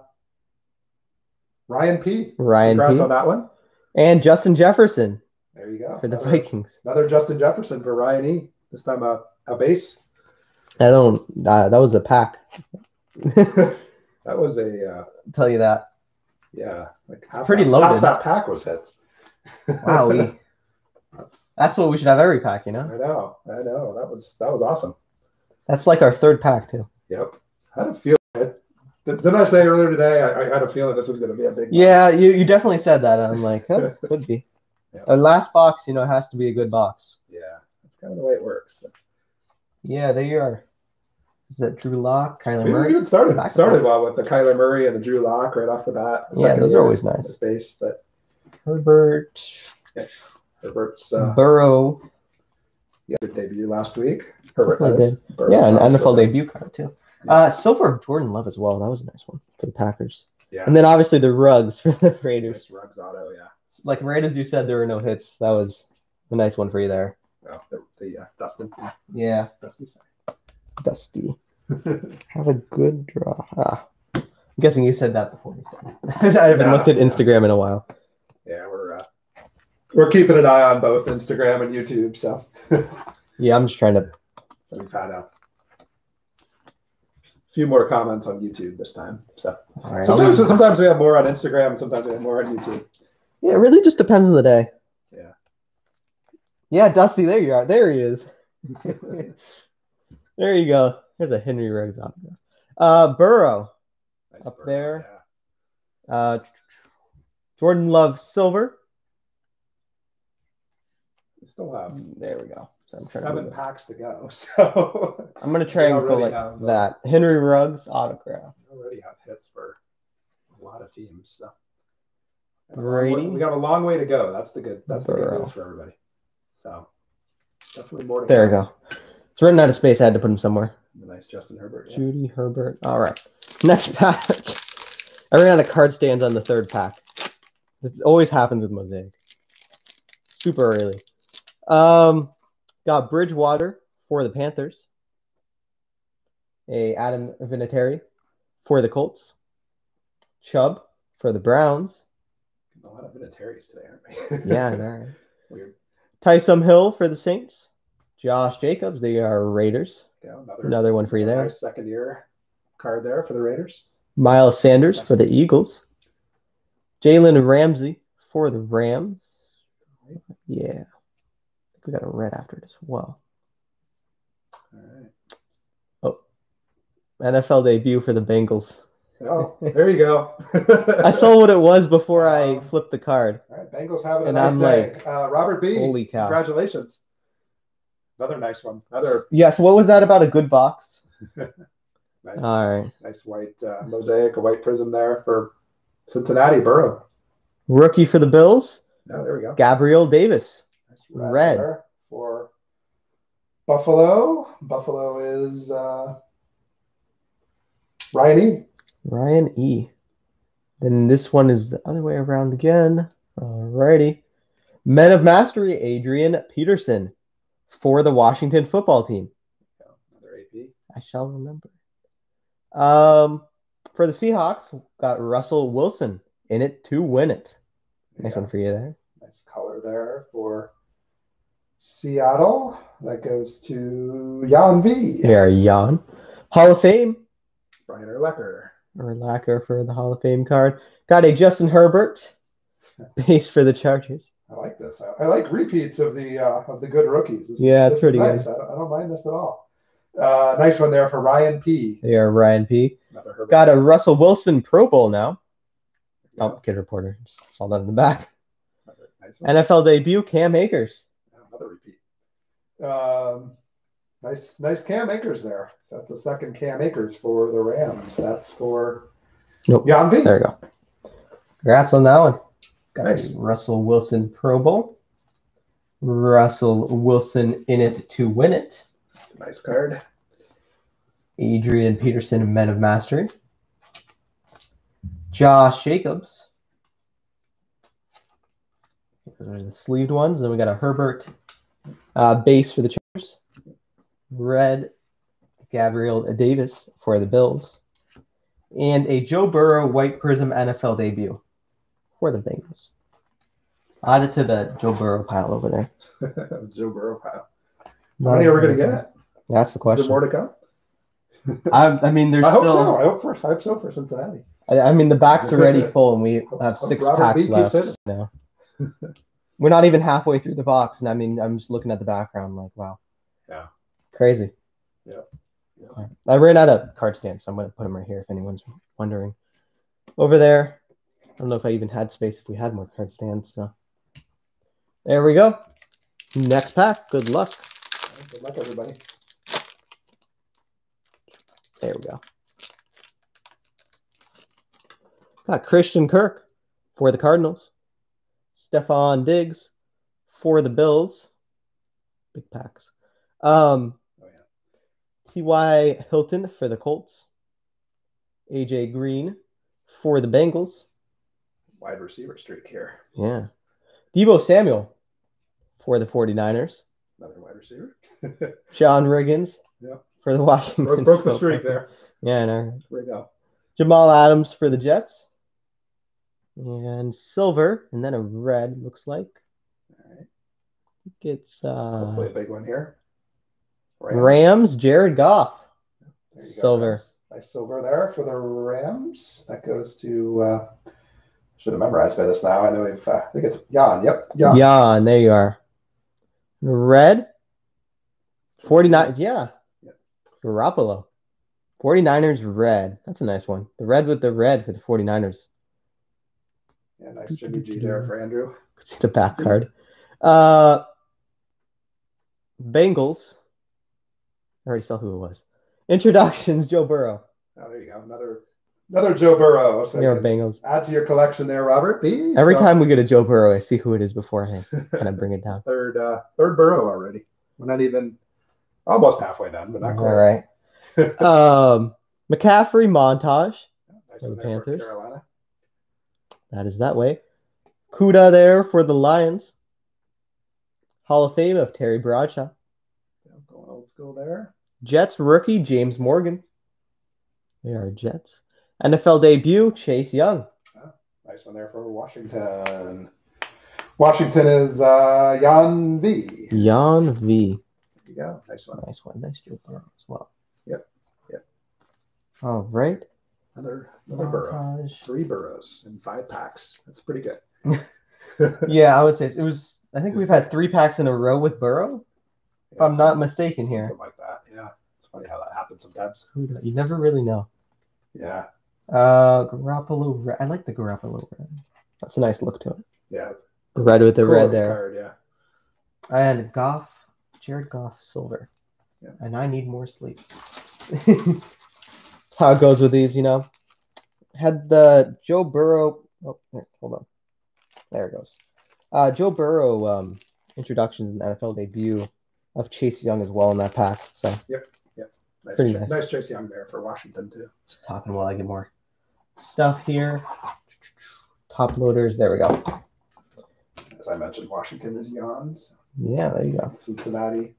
[SPEAKER 2] Ryan P.
[SPEAKER 1] Ryan
[SPEAKER 2] Congrats
[SPEAKER 1] P.
[SPEAKER 2] on that one.
[SPEAKER 1] And Justin Jefferson
[SPEAKER 2] There you go.
[SPEAKER 1] for the
[SPEAKER 2] another,
[SPEAKER 1] Vikings.
[SPEAKER 2] Another Justin Jefferson for Ryan E. This time a, a base.
[SPEAKER 1] I don't. Uh, that was a pack.
[SPEAKER 2] that was a uh,
[SPEAKER 1] tell you that.
[SPEAKER 2] yeah, like half
[SPEAKER 1] pretty
[SPEAKER 2] that,
[SPEAKER 1] loaded.
[SPEAKER 2] Half that pack was hits.
[SPEAKER 1] Wow. that's what we should have every pack. You know.
[SPEAKER 2] I know, I know. That was that was awesome.
[SPEAKER 1] That's like our third pack too.
[SPEAKER 2] Yep. I had a feeling. Did- Didn't I say earlier today? I, I had a feeling this was going to be a big.
[SPEAKER 1] Yeah, you, you definitely said that. I'm like, oh, could be.
[SPEAKER 2] Yeah.
[SPEAKER 1] Our last box, you know, has to be a good box.
[SPEAKER 2] Yeah, that's kind of the way it works.
[SPEAKER 1] Yeah, there you are. Is that Drew Lock, Kyler
[SPEAKER 2] We
[SPEAKER 1] Murray?
[SPEAKER 2] even started
[SPEAKER 1] Back
[SPEAKER 2] started
[SPEAKER 1] back.
[SPEAKER 2] well with the Kyler Murray and the Drew Lock right off the bat.
[SPEAKER 1] Yeah, those are always nice.
[SPEAKER 2] the Base, but
[SPEAKER 1] Herbert, Yeah.
[SPEAKER 2] Herbert's uh,
[SPEAKER 1] Burrow.
[SPEAKER 2] yeah, debut last week. Herbert
[SPEAKER 1] Definitely
[SPEAKER 2] has. Burrow's
[SPEAKER 1] Yeah, an NFL debut card too. Uh, silver of Jordan Love as well. That was a nice one for the Packers.
[SPEAKER 2] Yeah,
[SPEAKER 1] And then obviously the Ruggs for the Raiders.
[SPEAKER 2] nice Ruggs auto. Yeah,
[SPEAKER 1] Like right as you said, there were no hits. That was a nice one for you there.
[SPEAKER 2] oh, the, the uh, Dustin.
[SPEAKER 1] Yeah,
[SPEAKER 2] Dusty.
[SPEAKER 1] Dusty. Have a good draw. Ah. I'm guessing you said that before you said. I haven't
[SPEAKER 2] Yeah,
[SPEAKER 1] looked at. Instagram in a while.
[SPEAKER 2] yeah, we're uh, we're keeping an eye on both Instagram and YouTube. So,
[SPEAKER 1] Yeah, I'm just trying to.
[SPEAKER 2] so we've had a few more comments on YouTube this time. So
[SPEAKER 1] right,
[SPEAKER 2] sometimes sometimes we have more on Instagram, and sometimes we have more on YouTube.
[SPEAKER 1] yeah, it really just depends on the day.
[SPEAKER 2] Yeah.
[SPEAKER 1] Yeah, Dusty, there you are. There he is. there you go. There's a Henry Ruggs autograph. Uh, Burrow,
[SPEAKER 2] Nice
[SPEAKER 1] Up
[SPEAKER 2] burn,
[SPEAKER 1] there.
[SPEAKER 2] yeah.
[SPEAKER 1] uh, Jordan Love Silver.
[SPEAKER 2] We still have
[SPEAKER 1] There we go. So I'm trying
[SPEAKER 2] seven
[SPEAKER 1] to.
[SPEAKER 2] packs to go. So
[SPEAKER 1] I'm gonna try and go like
[SPEAKER 2] have, uh,
[SPEAKER 1] that. Henry Ruggs autograph.
[SPEAKER 2] we already have hits for a lot of teams. So
[SPEAKER 1] Brady.
[SPEAKER 2] we got a long way to go. That's the good. That's the good
[SPEAKER 1] Burrow.
[SPEAKER 2] news for everybody. So definitely more to
[SPEAKER 1] There we
[SPEAKER 2] go.
[SPEAKER 1] It's running out of space. I had to put him somewhere.
[SPEAKER 2] The nice Justin Herbert. Yeah.
[SPEAKER 1] Judy Herbert. All right. Next patch. I ran out of card stands on the third pack. This always happens with Mosaic. Super early. Um, got Bridgewater for the Panthers. A Adam Vinatieri for the Colts. Chubb for the Browns.
[SPEAKER 2] A lot of Vinatieri's today, aren't we?
[SPEAKER 1] Yeah, all right.
[SPEAKER 2] Weird.
[SPEAKER 1] Taysom Hill for the Saints. Josh Jacobs, they are Raiders.
[SPEAKER 2] Yeah, another,
[SPEAKER 1] Another one for you there.
[SPEAKER 2] Nice second year card there for the Raiders.
[SPEAKER 1] Miles Sanders for the Eagles. Jalen Ramsey for the Rams. Yeah. We got a red after it as well.
[SPEAKER 2] All right.
[SPEAKER 1] Oh, NFL debut for the Bengals.
[SPEAKER 2] Oh, there you go.
[SPEAKER 1] I saw what it was before I flipped the card.
[SPEAKER 2] All right, Bengals having a
[SPEAKER 1] And
[SPEAKER 2] nice
[SPEAKER 1] I'm
[SPEAKER 2] day. uh, Robert B.
[SPEAKER 1] Holy cow.
[SPEAKER 2] Congratulations. Another nice one. Another
[SPEAKER 1] Yeah, so what was that about a good box?
[SPEAKER 2] nice,
[SPEAKER 1] All right.
[SPEAKER 2] nice white uh, mosaic, a white prism there for Cincinnati Burrow.
[SPEAKER 1] Rookie for the Bills,
[SPEAKER 2] No, there we go.
[SPEAKER 1] Gabriel Davis.
[SPEAKER 2] Nice
[SPEAKER 1] Red.
[SPEAKER 2] there for Buffalo. Buffalo is uh, Ryan E.
[SPEAKER 1] Ryan E. Then this one is the other way around again. Alrighty. Men of Mastery, Adrian Peterson for the Washington football team.
[SPEAKER 2] Another AP.
[SPEAKER 1] I shall remember. Um, for the Seahawks, got Russell Wilson in it to win it. Nice
[SPEAKER 2] Yeah.
[SPEAKER 1] one for you there.
[SPEAKER 2] Nice color there for Seattle. That goes to Jan V.
[SPEAKER 1] There, Jan. Hall of Fame,
[SPEAKER 2] Brian Urlacher.
[SPEAKER 1] or lacquer for the Hall of Fame card. Got a Justin Herbert base for the Chargers.
[SPEAKER 2] I like this. I, I like repeats of the uh, of the good rookies. This,
[SPEAKER 1] Yeah, it's pretty
[SPEAKER 2] nice. I don't, I don't mind this at all. Uh, nice one there for Ryan P.
[SPEAKER 1] They are Ryan P. Got a Russell Wilson Pro Bowl now.
[SPEAKER 2] Yeah,
[SPEAKER 1] Oh, kid reporter. Just saw that in the back.
[SPEAKER 2] nice.
[SPEAKER 1] NFL debut, Cam Akers.
[SPEAKER 2] Another repeat. Um, nice, nice Cam Akers there. So that's the second Cam Akers for the Rams. That's for
[SPEAKER 1] Nope.
[SPEAKER 2] Jan V.
[SPEAKER 1] There you go. Congrats on that one. Got
[SPEAKER 2] Nice.
[SPEAKER 1] Russell Wilson Pro Bowl. Russell Wilson in it to win it.
[SPEAKER 2] That's a nice card.
[SPEAKER 1] Adrian Peterson, Men of Mastery. Josh Jacobs. Those are the sleeved ones. Then we got a Herbert uh, base for the Chargers. Red Gabriel Davis for the Bills. And a Joe Burrow White Prism NFL debut for the Bengals. Add it to the Joe Burrow pile over there.
[SPEAKER 2] Joe Burrow pile. How many are we going to get?
[SPEAKER 1] That's the
[SPEAKER 2] Is
[SPEAKER 1] question.
[SPEAKER 2] there more to come?
[SPEAKER 1] I, I mean, there's
[SPEAKER 2] I hope
[SPEAKER 1] still.
[SPEAKER 2] so. I hope for. I hope so for Cincinnati.
[SPEAKER 1] I, I mean, the back's already full, and we have six
[SPEAKER 2] Robert
[SPEAKER 1] packs
[SPEAKER 2] B
[SPEAKER 1] left now. We're not even halfway through the box, and I mean, I'm just looking at the background, like, wow,
[SPEAKER 2] Yeah.
[SPEAKER 1] crazy.
[SPEAKER 2] Yeah. Yeah.
[SPEAKER 1] I ran out of card stands, so I'm going to put them right here if anyone's wondering. Over there, I don't know if I even had space if we had more card stands. So there we go. Next pack. Good luck.
[SPEAKER 2] Good luck, everybody.
[SPEAKER 1] There we go. Got Christian Kirk for the Cardinals. Stefon Diggs for the Bills. Big packs. Um,
[SPEAKER 2] Oh yeah.
[SPEAKER 1] T.Y. Hilton for the Colts. AJ Green for the Bengals.
[SPEAKER 2] Wide receiver streak here.
[SPEAKER 1] Yeah. Deebo Samuel for the 49ers.
[SPEAKER 2] Another wide receiver.
[SPEAKER 1] John Riggins
[SPEAKER 2] Yep.
[SPEAKER 1] for the Washington.
[SPEAKER 2] broke, broke the streak there.
[SPEAKER 1] Yeah, I know.
[SPEAKER 2] There we go.
[SPEAKER 1] Jamal Adams for the Jets. And silver, and then a red, looks like.
[SPEAKER 2] All right.
[SPEAKER 1] Think It's uh,
[SPEAKER 2] Hopefully a big one here. Rams.
[SPEAKER 1] Rams, Jared Goff.
[SPEAKER 2] There you go,
[SPEAKER 1] Silver.
[SPEAKER 2] Rams. Nice silver there for the Rams. That goes to. Uh, should have memorized by this now. I know we've. Uh, I think it's Jan. Yep. Jan.
[SPEAKER 1] Yeah, and there you are. Red, 49. Yeah.
[SPEAKER 2] Yeah.
[SPEAKER 1] Garoppolo. 49ers red. That's a nice one. The red with the red for the 49ers.
[SPEAKER 2] Yeah, nice Jimmy G there for Andrew.
[SPEAKER 1] See the back card. Uh, Bengals. I already saw who it was. Introductions, Joe Burrow.
[SPEAKER 2] Oh, there you go. Another another Joe Burrow. So
[SPEAKER 1] You're Bengals.
[SPEAKER 2] add to your collection there, Robert B.
[SPEAKER 1] Every
[SPEAKER 2] So,
[SPEAKER 1] time we get a Joe Burrow, I see who it is beforehand. Kind of bring it down.
[SPEAKER 2] third uh, third Burrow already. We're not even almost halfway done, but not
[SPEAKER 1] All
[SPEAKER 2] quite.
[SPEAKER 1] right. Um, McCaffrey montage.
[SPEAKER 2] Nice
[SPEAKER 1] For the
[SPEAKER 2] for
[SPEAKER 1] Panthers.
[SPEAKER 2] Carolina.
[SPEAKER 1] That is that way. Kuda there for the Lions. Hall of Fame of Terry Bradshaw.
[SPEAKER 2] Yeah, going old school there.
[SPEAKER 1] Jets rookie James Morgan. They are Jets. NFL debut Chase Young.
[SPEAKER 2] Nice one there for Washington. Washington is uh, Jan V.
[SPEAKER 1] Jan V.
[SPEAKER 2] There you go. Nice one.
[SPEAKER 1] Nice one. Nice Burrow as well.
[SPEAKER 2] Yep. Yep.
[SPEAKER 1] All right.
[SPEAKER 2] Another another Burrow.
[SPEAKER 1] Montage.
[SPEAKER 2] Three Burrows and five packs. That's pretty good.
[SPEAKER 1] Yeah, I would say it was. I think we've had three packs in a row with Burrow, if I'm not mistaken here.
[SPEAKER 2] Like that. Yeah. It's funny how that happens sometimes.
[SPEAKER 1] You never really know.
[SPEAKER 2] Yeah.
[SPEAKER 1] Uh, Garoppolo. Red. I like the Garoppolo red. That's a nice look to it.
[SPEAKER 2] Yeah.
[SPEAKER 1] Red with the
[SPEAKER 2] Cool
[SPEAKER 1] red there.
[SPEAKER 2] Card, yeah.
[SPEAKER 1] And Goff, Jared Goff, silver.
[SPEAKER 2] Yeah.
[SPEAKER 1] And I need more sleeves. How it goes with these, you know. Had the Joe Burrow. Oh, here, hold on. There it goes. Uh, Joe Burrow um, introduction and NFL debut of Chase Young as well in that pack. So
[SPEAKER 2] Nice,
[SPEAKER 1] Pretty
[SPEAKER 2] Ch-
[SPEAKER 1] nice.
[SPEAKER 2] nice Chase Young there for Washington too.
[SPEAKER 1] just talking while I get more stuff here. Top loaders. There we go.
[SPEAKER 2] As I mentioned, Washington is Jan's.
[SPEAKER 1] Yeah, there you go.
[SPEAKER 2] Cincinnati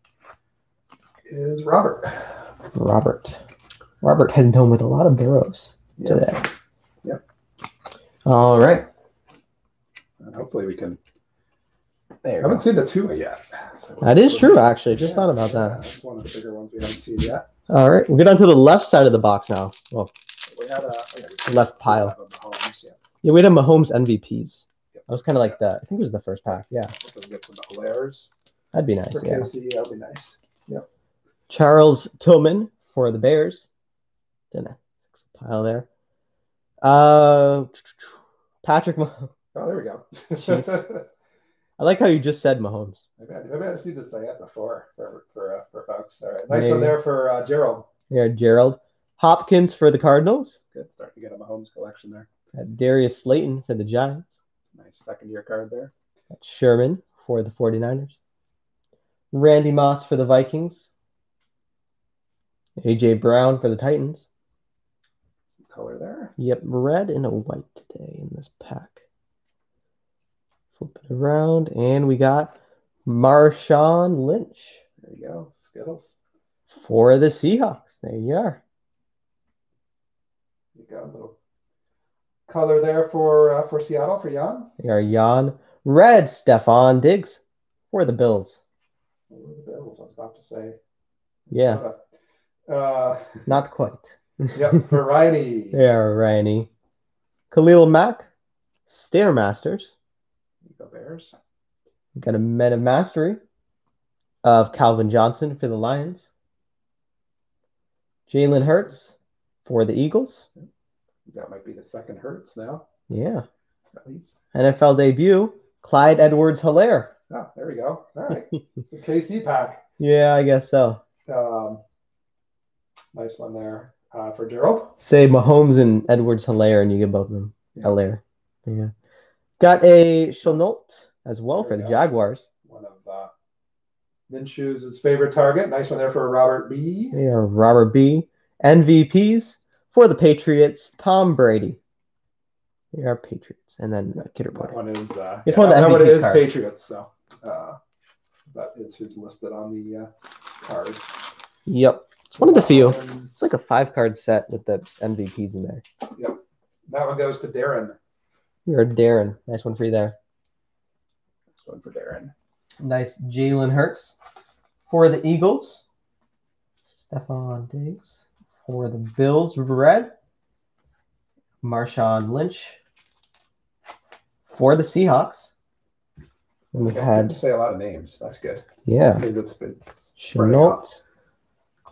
[SPEAKER 2] is Robert.
[SPEAKER 1] Robert. Robert heading home with a lot of Burrows today.
[SPEAKER 2] Yep.
[SPEAKER 1] All right.
[SPEAKER 2] And hopefully we can.
[SPEAKER 1] There
[SPEAKER 2] I haven't
[SPEAKER 1] go.
[SPEAKER 2] seen the two yet. So
[SPEAKER 1] That is true, actually. Just
[SPEAKER 2] Yeah,
[SPEAKER 1] thought about that.
[SPEAKER 2] That's one of the bigger ones we haven't seen yet.
[SPEAKER 1] All right. We'll get on to the left side of the box now. Well,
[SPEAKER 2] We had a oh, yeah,
[SPEAKER 1] Left pile.
[SPEAKER 2] Mahomes, yeah.
[SPEAKER 1] yeah, we had a Mahomes MVPs.
[SPEAKER 2] Yep.
[SPEAKER 1] That was kind of like the. I think it was the first pack. Yeah,
[SPEAKER 2] Let's get some Hilairs
[SPEAKER 1] that'd be nice.
[SPEAKER 2] for
[SPEAKER 1] Yeah.
[SPEAKER 2] KC. That'll be nice.
[SPEAKER 1] Charles Tillman for the Bears. Gonna fix the pile there. Uh, Patrick. Mah-
[SPEAKER 2] Oh, there we go.
[SPEAKER 1] I like how you just said Mahomes.
[SPEAKER 2] maybe, I, maybe I just need to say it before for for uh, for folks. All right, nice
[SPEAKER 1] Maybe.
[SPEAKER 2] one there for uh, Gerald.
[SPEAKER 1] Yeah, Gerald Hopkins for the Cardinals.
[SPEAKER 2] Good, starting to get a Mahomes collection there.
[SPEAKER 1] Got Darius Slayton for the Giants.
[SPEAKER 2] Nice second year card there.
[SPEAKER 1] Got Sherman for the 49ers. Randy Moss for the Vikings. AJ Brown for the Titans.
[SPEAKER 2] Color there.
[SPEAKER 1] Yep, red and a white today in this pack. Flip it around, and we got Marshawn Lynch
[SPEAKER 2] There you go. Skittles.
[SPEAKER 1] for the Seahawks. There you are.
[SPEAKER 2] You got a little color there for uh, for Seattle for Jan.
[SPEAKER 1] They are Jan Red Stefon Diggs for the Bills.
[SPEAKER 2] Were the Bills? I was about to say.
[SPEAKER 1] Yeah,
[SPEAKER 2] Uh,
[SPEAKER 1] not quite.
[SPEAKER 2] Yep.
[SPEAKER 1] There, Rainy. Khalil Mack, Stare Masters.
[SPEAKER 2] You go Bears.
[SPEAKER 1] Got a Meta Mastery of Calvin Johnson for the Lions. Jalen Hurts for the Eagles.
[SPEAKER 2] That might be the second Hurts now,
[SPEAKER 1] Yeah.
[SPEAKER 2] at least.
[SPEAKER 1] NFL debut, Clyde Edwards Helaire.
[SPEAKER 2] Oh, there we go. All right. It's a KC pack.
[SPEAKER 1] Yeah, I guess so.
[SPEAKER 2] Um, nice one there uh, for Gerald.
[SPEAKER 1] Say Mahomes and Edwards Helaire, and you get both of them.
[SPEAKER 2] Yeah.
[SPEAKER 1] Helaire. Yeah. Got a Shenault as well
[SPEAKER 2] There
[SPEAKER 1] for
[SPEAKER 2] we
[SPEAKER 1] the
[SPEAKER 2] go.
[SPEAKER 1] Jaguars.
[SPEAKER 2] One of uh, Minshew's favorite target. Nice one there for Robert B.
[SPEAKER 1] Yeah, Robert B. MVPs for the Patriots, Tom Brady. They are Patriots. And then uh, Kidder
[SPEAKER 2] That one is. Uh,
[SPEAKER 1] It's
[SPEAKER 2] yeah,
[SPEAKER 1] one of the MVP
[SPEAKER 2] is
[SPEAKER 1] cards.
[SPEAKER 2] Patriots. So uh, that is who's listed on the uh, card.
[SPEAKER 1] Yep. It's one of the few.
[SPEAKER 2] And
[SPEAKER 1] It's like a five card set with the MVPs in there. Yep.
[SPEAKER 2] that one goes to Darren.
[SPEAKER 1] You're Darren. Nice one for you there.
[SPEAKER 2] This one for Darren.
[SPEAKER 1] Nice Jalen Hurts for the Eagles. Stefon Diggs for the Bills. Red. Marshawn Lynch for the Seahawks. And we
[SPEAKER 2] Okay,
[SPEAKER 1] had,
[SPEAKER 2] you say a lot of names. That's good.
[SPEAKER 1] yeah,
[SPEAKER 2] Means it's been
[SPEAKER 1] Shenault,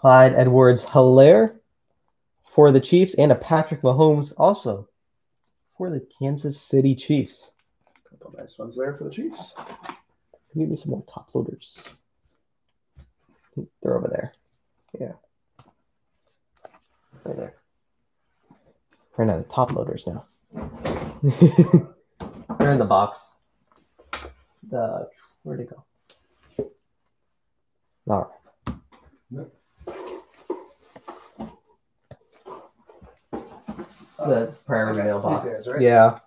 [SPEAKER 1] Clyde Edwards Helaire for the Chiefs, and a Patrick Mahomes also for the Kansas City Chiefs.
[SPEAKER 2] couple nice ones there for the Chiefs.
[SPEAKER 1] Give me some more top loaders. They're over there. Yeah. Right there. Right now, the top loaders now. They're in the box. The where'd it go? All right. The priority
[SPEAKER 2] Okay,
[SPEAKER 1] mailbox.
[SPEAKER 2] these guys, right?
[SPEAKER 1] Yeah.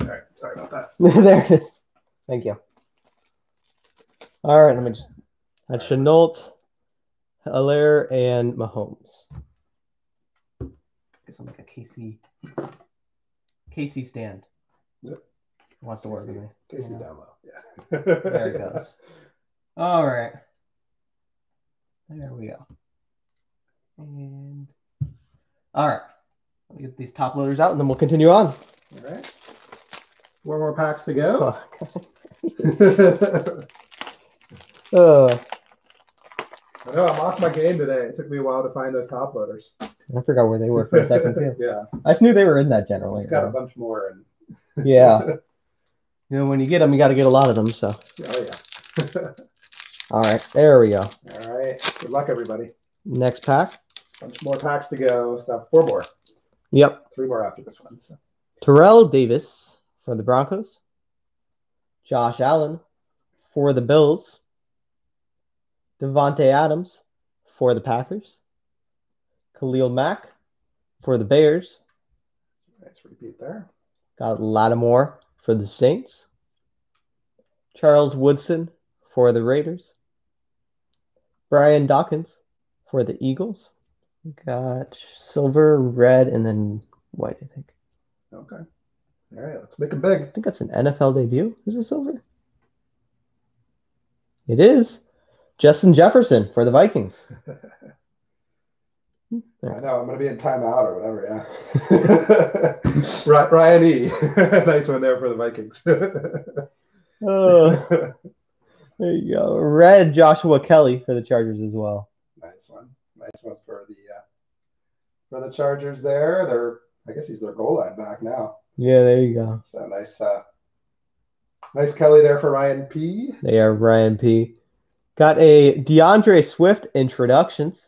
[SPEAKER 2] All right. Sorry about that.
[SPEAKER 1] there it is. Thank you. All right, let me just. That's Shenault, Helaire, and Mahomes. I Guess I'm like a KC. KC stand.
[SPEAKER 2] Yep.
[SPEAKER 1] Wants to work with me.
[SPEAKER 2] Casey
[SPEAKER 1] Yeah.
[SPEAKER 2] down low. Yeah.
[SPEAKER 1] There it goes. All right. There we go. And all right. Me get these top loaders out, and then we'll continue on.
[SPEAKER 2] All right. Four more packs to go.
[SPEAKER 1] Oh,
[SPEAKER 2] I know I'm off my game today. It took me a while to find those top loaders.
[SPEAKER 1] I forgot where they were for a second too.
[SPEAKER 2] yeah,
[SPEAKER 1] I just knew they were in that general.
[SPEAKER 2] it's got a bunch more. And
[SPEAKER 1] Yeah. You know, when you get them, you got to get a lot of them. So,
[SPEAKER 2] oh yeah.
[SPEAKER 1] all right, there we go.
[SPEAKER 2] All right. Good luck, everybody.
[SPEAKER 1] Next pack.
[SPEAKER 2] Bunch more packs to go. So four more.
[SPEAKER 1] Yep.
[SPEAKER 2] Three more after this one. So.
[SPEAKER 1] Terrell Davis for the Broncos. Josh Allen for the Bills. Davante Adams for the Packers. Khalil Mack for the Bears.
[SPEAKER 2] Nice repeat there.
[SPEAKER 1] Got Lattimore for the Saints. Charles Woodson for the Raiders. Brian Dawkins for the Eagles. Got silver, red, and then white, I think.
[SPEAKER 2] Okay. All right. Let's make them big.
[SPEAKER 1] I think that's an NFL debut. Is it silver? It is. Justin Jefferson for the Vikings.
[SPEAKER 2] Hmm, I know. I'm going to be in timeout or whatever. Yeah. Ryan E. nice one there for the Vikings.
[SPEAKER 1] Oh, there you go. Red Joshua Kelley for the Chargers as well.
[SPEAKER 2] nice one. Nice one for the for the Chargers there. They're I guess he's their goal line back now.
[SPEAKER 1] Yeah, there you go.
[SPEAKER 2] So nice uh, nice Kelley there for Ryan P.
[SPEAKER 1] They are Ryan P. Got a D'Andre Swift introductions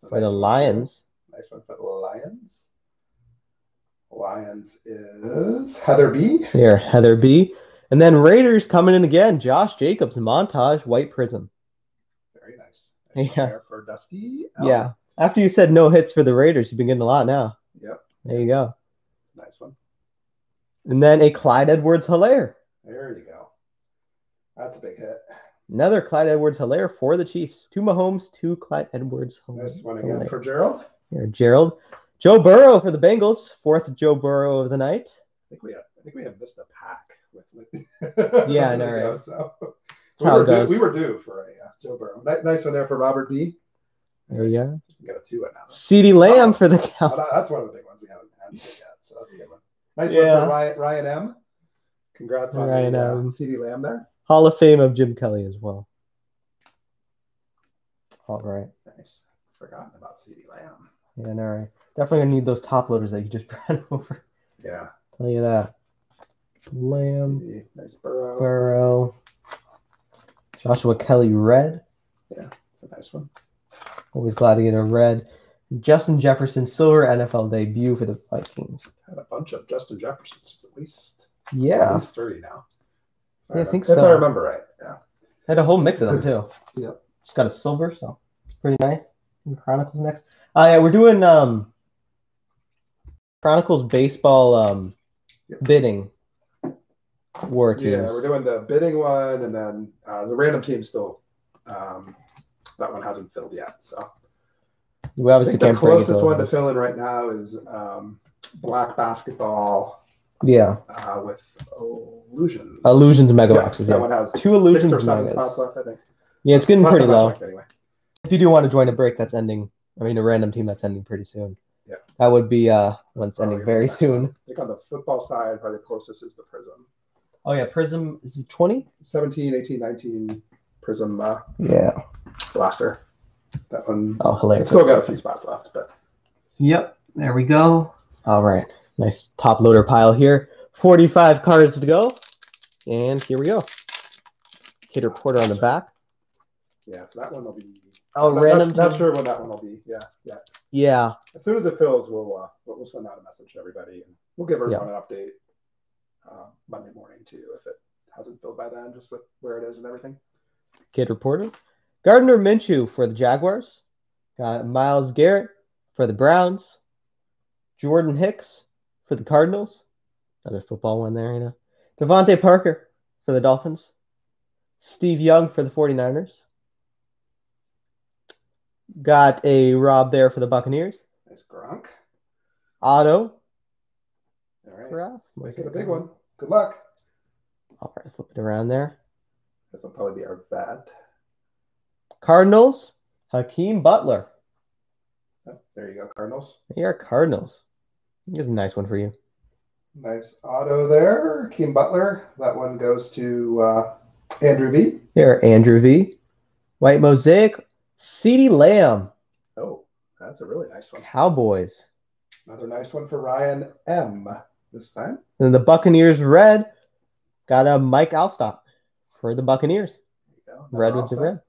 [SPEAKER 1] for the
[SPEAKER 2] nice one.
[SPEAKER 1] Lions.
[SPEAKER 2] Nice one for the Lions. Lions is Heather B.
[SPEAKER 1] Here, Heather B. And then Raiders coming in again. Josh Jacobs montage white prism.
[SPEAKER 2] Very nice. nice
[SPEAKER 1] Yeah.
[SPEAKER 2] for Dusty. L.
[SPEAKER 1] Yeah. After you said no hits for the Raiders, you've been getting a lot now.
[SPEAKER 2] Yep.
[SPEAKER 1] There you go.
[SPEAKER 2] Nice one.
[SPEAKER 1] And then a Clyde Edwards Helaire.
[SPEAKER 2] There you go. That's a big hit.
[SPEAKER 1] Another Clyde Edwards Helaire for the Chiefs. Two Mahomes, two Clyde Edwards
[SPEAKER 2] Nice one
[SPEAKER 1] Helaire.
[SPEAKER 2] again for Gerald.
[SPEAKER 1] Here, Gerald. Joe Burrow for the Bengals. Fourth Joe Burrow of the night.
[SPEAKER 2] I think we have. I think we have missed a pack with. with
[SPEAKER 1] Yeah, I know,
[SPEAKER 2] There you go,
[SPEAKER 1] right?
[SPEAKER 2] So we were, due, we were due for a uh, Joe Burrow. Nice one there for Robert B.
[SPEAKER 1] There you go.
[SPEAKER 2] We got a two in now.
[SPEAKER 1] CeeDee Lamb
[SPEAKER 2] Oh.
[SPEAKER 1] for the Cowboys.
[SPEAKER 2] that's one of the big ones we haven't had yet. So that's a good one. Nice
[SPEAKER 1] Yeah.
[SPEAKER 2] one Ryan, Ryan M. Congrats on
[SPEAKER 1] Ryan
[SPEAKER 2] the uh,
[SPEAKER 1] M.
[SPEAKER 2] CeeDee Lamb there.
[SPEAKER 1] Hall of Fame of Jim Kelly as well. All right.
[SPEAKER 2] Nice. Forgotten about CeeDee Lamb.
[SPEAKER 1] Yeah, all right. Definitely gonna need those top loaders that you just brought over.
[SPEAKER 2] Yeah.
[SPEAKER 1] Tell you that. Lamb,
[SPEAKER 2] CD. Nice Burrow.
[SPEAKER 1] Burrow, Joshua Kelley, red.
[SPEAKER 2] Yeah, it's a nice one.
[SPEAKER 1] Always glad to get a red. Justin Jefferson, silver NFL debut for the Vikings.
[SPEAKER 2] Had a bunch of Justin Jeffersons, at least at
[SPEAKER 1] Yeah,
[SPEAKER 2] least thirty now. If
[SPEAKER 1] Yeah, I think
[SPEAKER 2] if
[SPEAKER 1] so.
[SPEAKER 2] I remember right. Yeah.
[SPEAKER 1] had a whole mix of them too.
[SPEAKER 2] Yep.
[SPEAKER 1] Just got a silver, so it's pretty nice. And Chronicles next. Uh, yeah, we're doing um Chronicles baseball um
[SPEAKER 2] Yep.
[SPEAKER 1] bidding war teams.
[SPEAKER 2] Yeah, we're doing the bidding one, and then uh, the random team still. Um, that one hasn't filled yet. So
[SPEAKER 1] we obviously
[SPEAKER 2] the
[SPEAKER 1] can't bring it
[SPEAKER 2] closest one to
[SPEAKER 1] those.
[SPEAKER 2] fill in right now is um, black basketball
[SPEAKER 1] Yeah,
[SPEAKER 2] uh, with illusions.
[SPEAKER 1] illusions mega
[SPEAKER 2] Yeah,
[SPEAKER 1] boxes.
[SPEAKER 2] that one has
[SPEAKER 1] Two illusions
[SPEAKER 2] or seven
[SPEAKER 1] megas.
[SPEAKER 2] spots left. I think.
[SPEAKER 1] yeah, it's getting
[SPEAKER 2] Last
[SPEAKER 1] pretty low.
[SPEAKER 2] anyway.
[SPEAKER 1] If you do want to join a break that's ending, I mean a random team that's ending pretty soon.
[SPEAKER 2] Yeah.
[SPEAKER 1] That would be uh when it's ending very soon.
[SPEAKER 2] one. I think on the football side, probably the closest is the Prism.
[SPEAKER 1] Oh yeah, Prism is it twenty?
[SPEAKER 2] 17, 18, 19 Prism uh,
[SPEAKER 1] Yeah.
[SPEAKER 2] blaster. That one
[SPEAKER 1] Oh hilarious.
[SPEAKER 2] it's still got a few spots left, but
[SPEAKER 1] Yep, there we go. All right, nice top loader pile here. 45 cards to go. And here we go. Kid reporter on the back.
[SPEAKER 2] yeah, so that one will be.
[SPEAKER 1] Oh,
[SPEAKER 2] not,
[SPEAKER 1] random.
[SPEAKER 2] Not, not
[SPEAKER 1] team.
[SPEAKER 2] sure when that one will be. Yeah, yeah.
[SPEAKER 1] Yeah,
[SPEAKER 2] As soon as it fills, we'll uh, we'll we'll send out a message to everybody and we'll give everyone an update uh, Monday morning too if it hasn't filled by then, just with where it is and everything.
[SPEAKER 1] Kid reporter. Gardner Minshew for the Jaguars. Uh, Got Myles Garrett for the Browns. Jordan Hicks for the Cardinals. Another football one there, you know. DeVante Parker for the Dolphins. Steve Young for the 49ers. Got a Rob there for the Buccaneers.
[SPEAKER 2] Nice Gronk.
[SPEAKER 1] Otto.
[SPEAKER 2] All right, make it a big one. Good luck.
[SPEAKER 1] All right, flip it around there.
[SPEAKER 2] This will probably be our vet.
[SPEAKER 1] Cardinals. Hakeem Butler.
[SPEAKER 2] Oh, There you go, Cardinals.
[SPEAKER 1] They are Cardinals. Here's a nice one for you.
[SPEAKER 2] Nice auto there, Keem Butler. That one goes to uh, Andrew V.
[SPEAKER 1] Here, Andrew V. White Mosaic. CeeDee Lamb.
[SPEAKER 2] Oh, that's a really nice one.
[SPEAKER 1] Cowboys.
[SPEAKER 2] Another nice one for Ryan M. This time.
[SPEAKER 1] And the Buccaneers red. Got a Mike Alstott for the Buccaneers.
[SPEAKER 2] There you go.
[SPEAKER 1] Red
[SPEAKER 2] Another
[SPEAKER 1] with the
[SPEAKER 2] also.
[SPEAKER 1] red.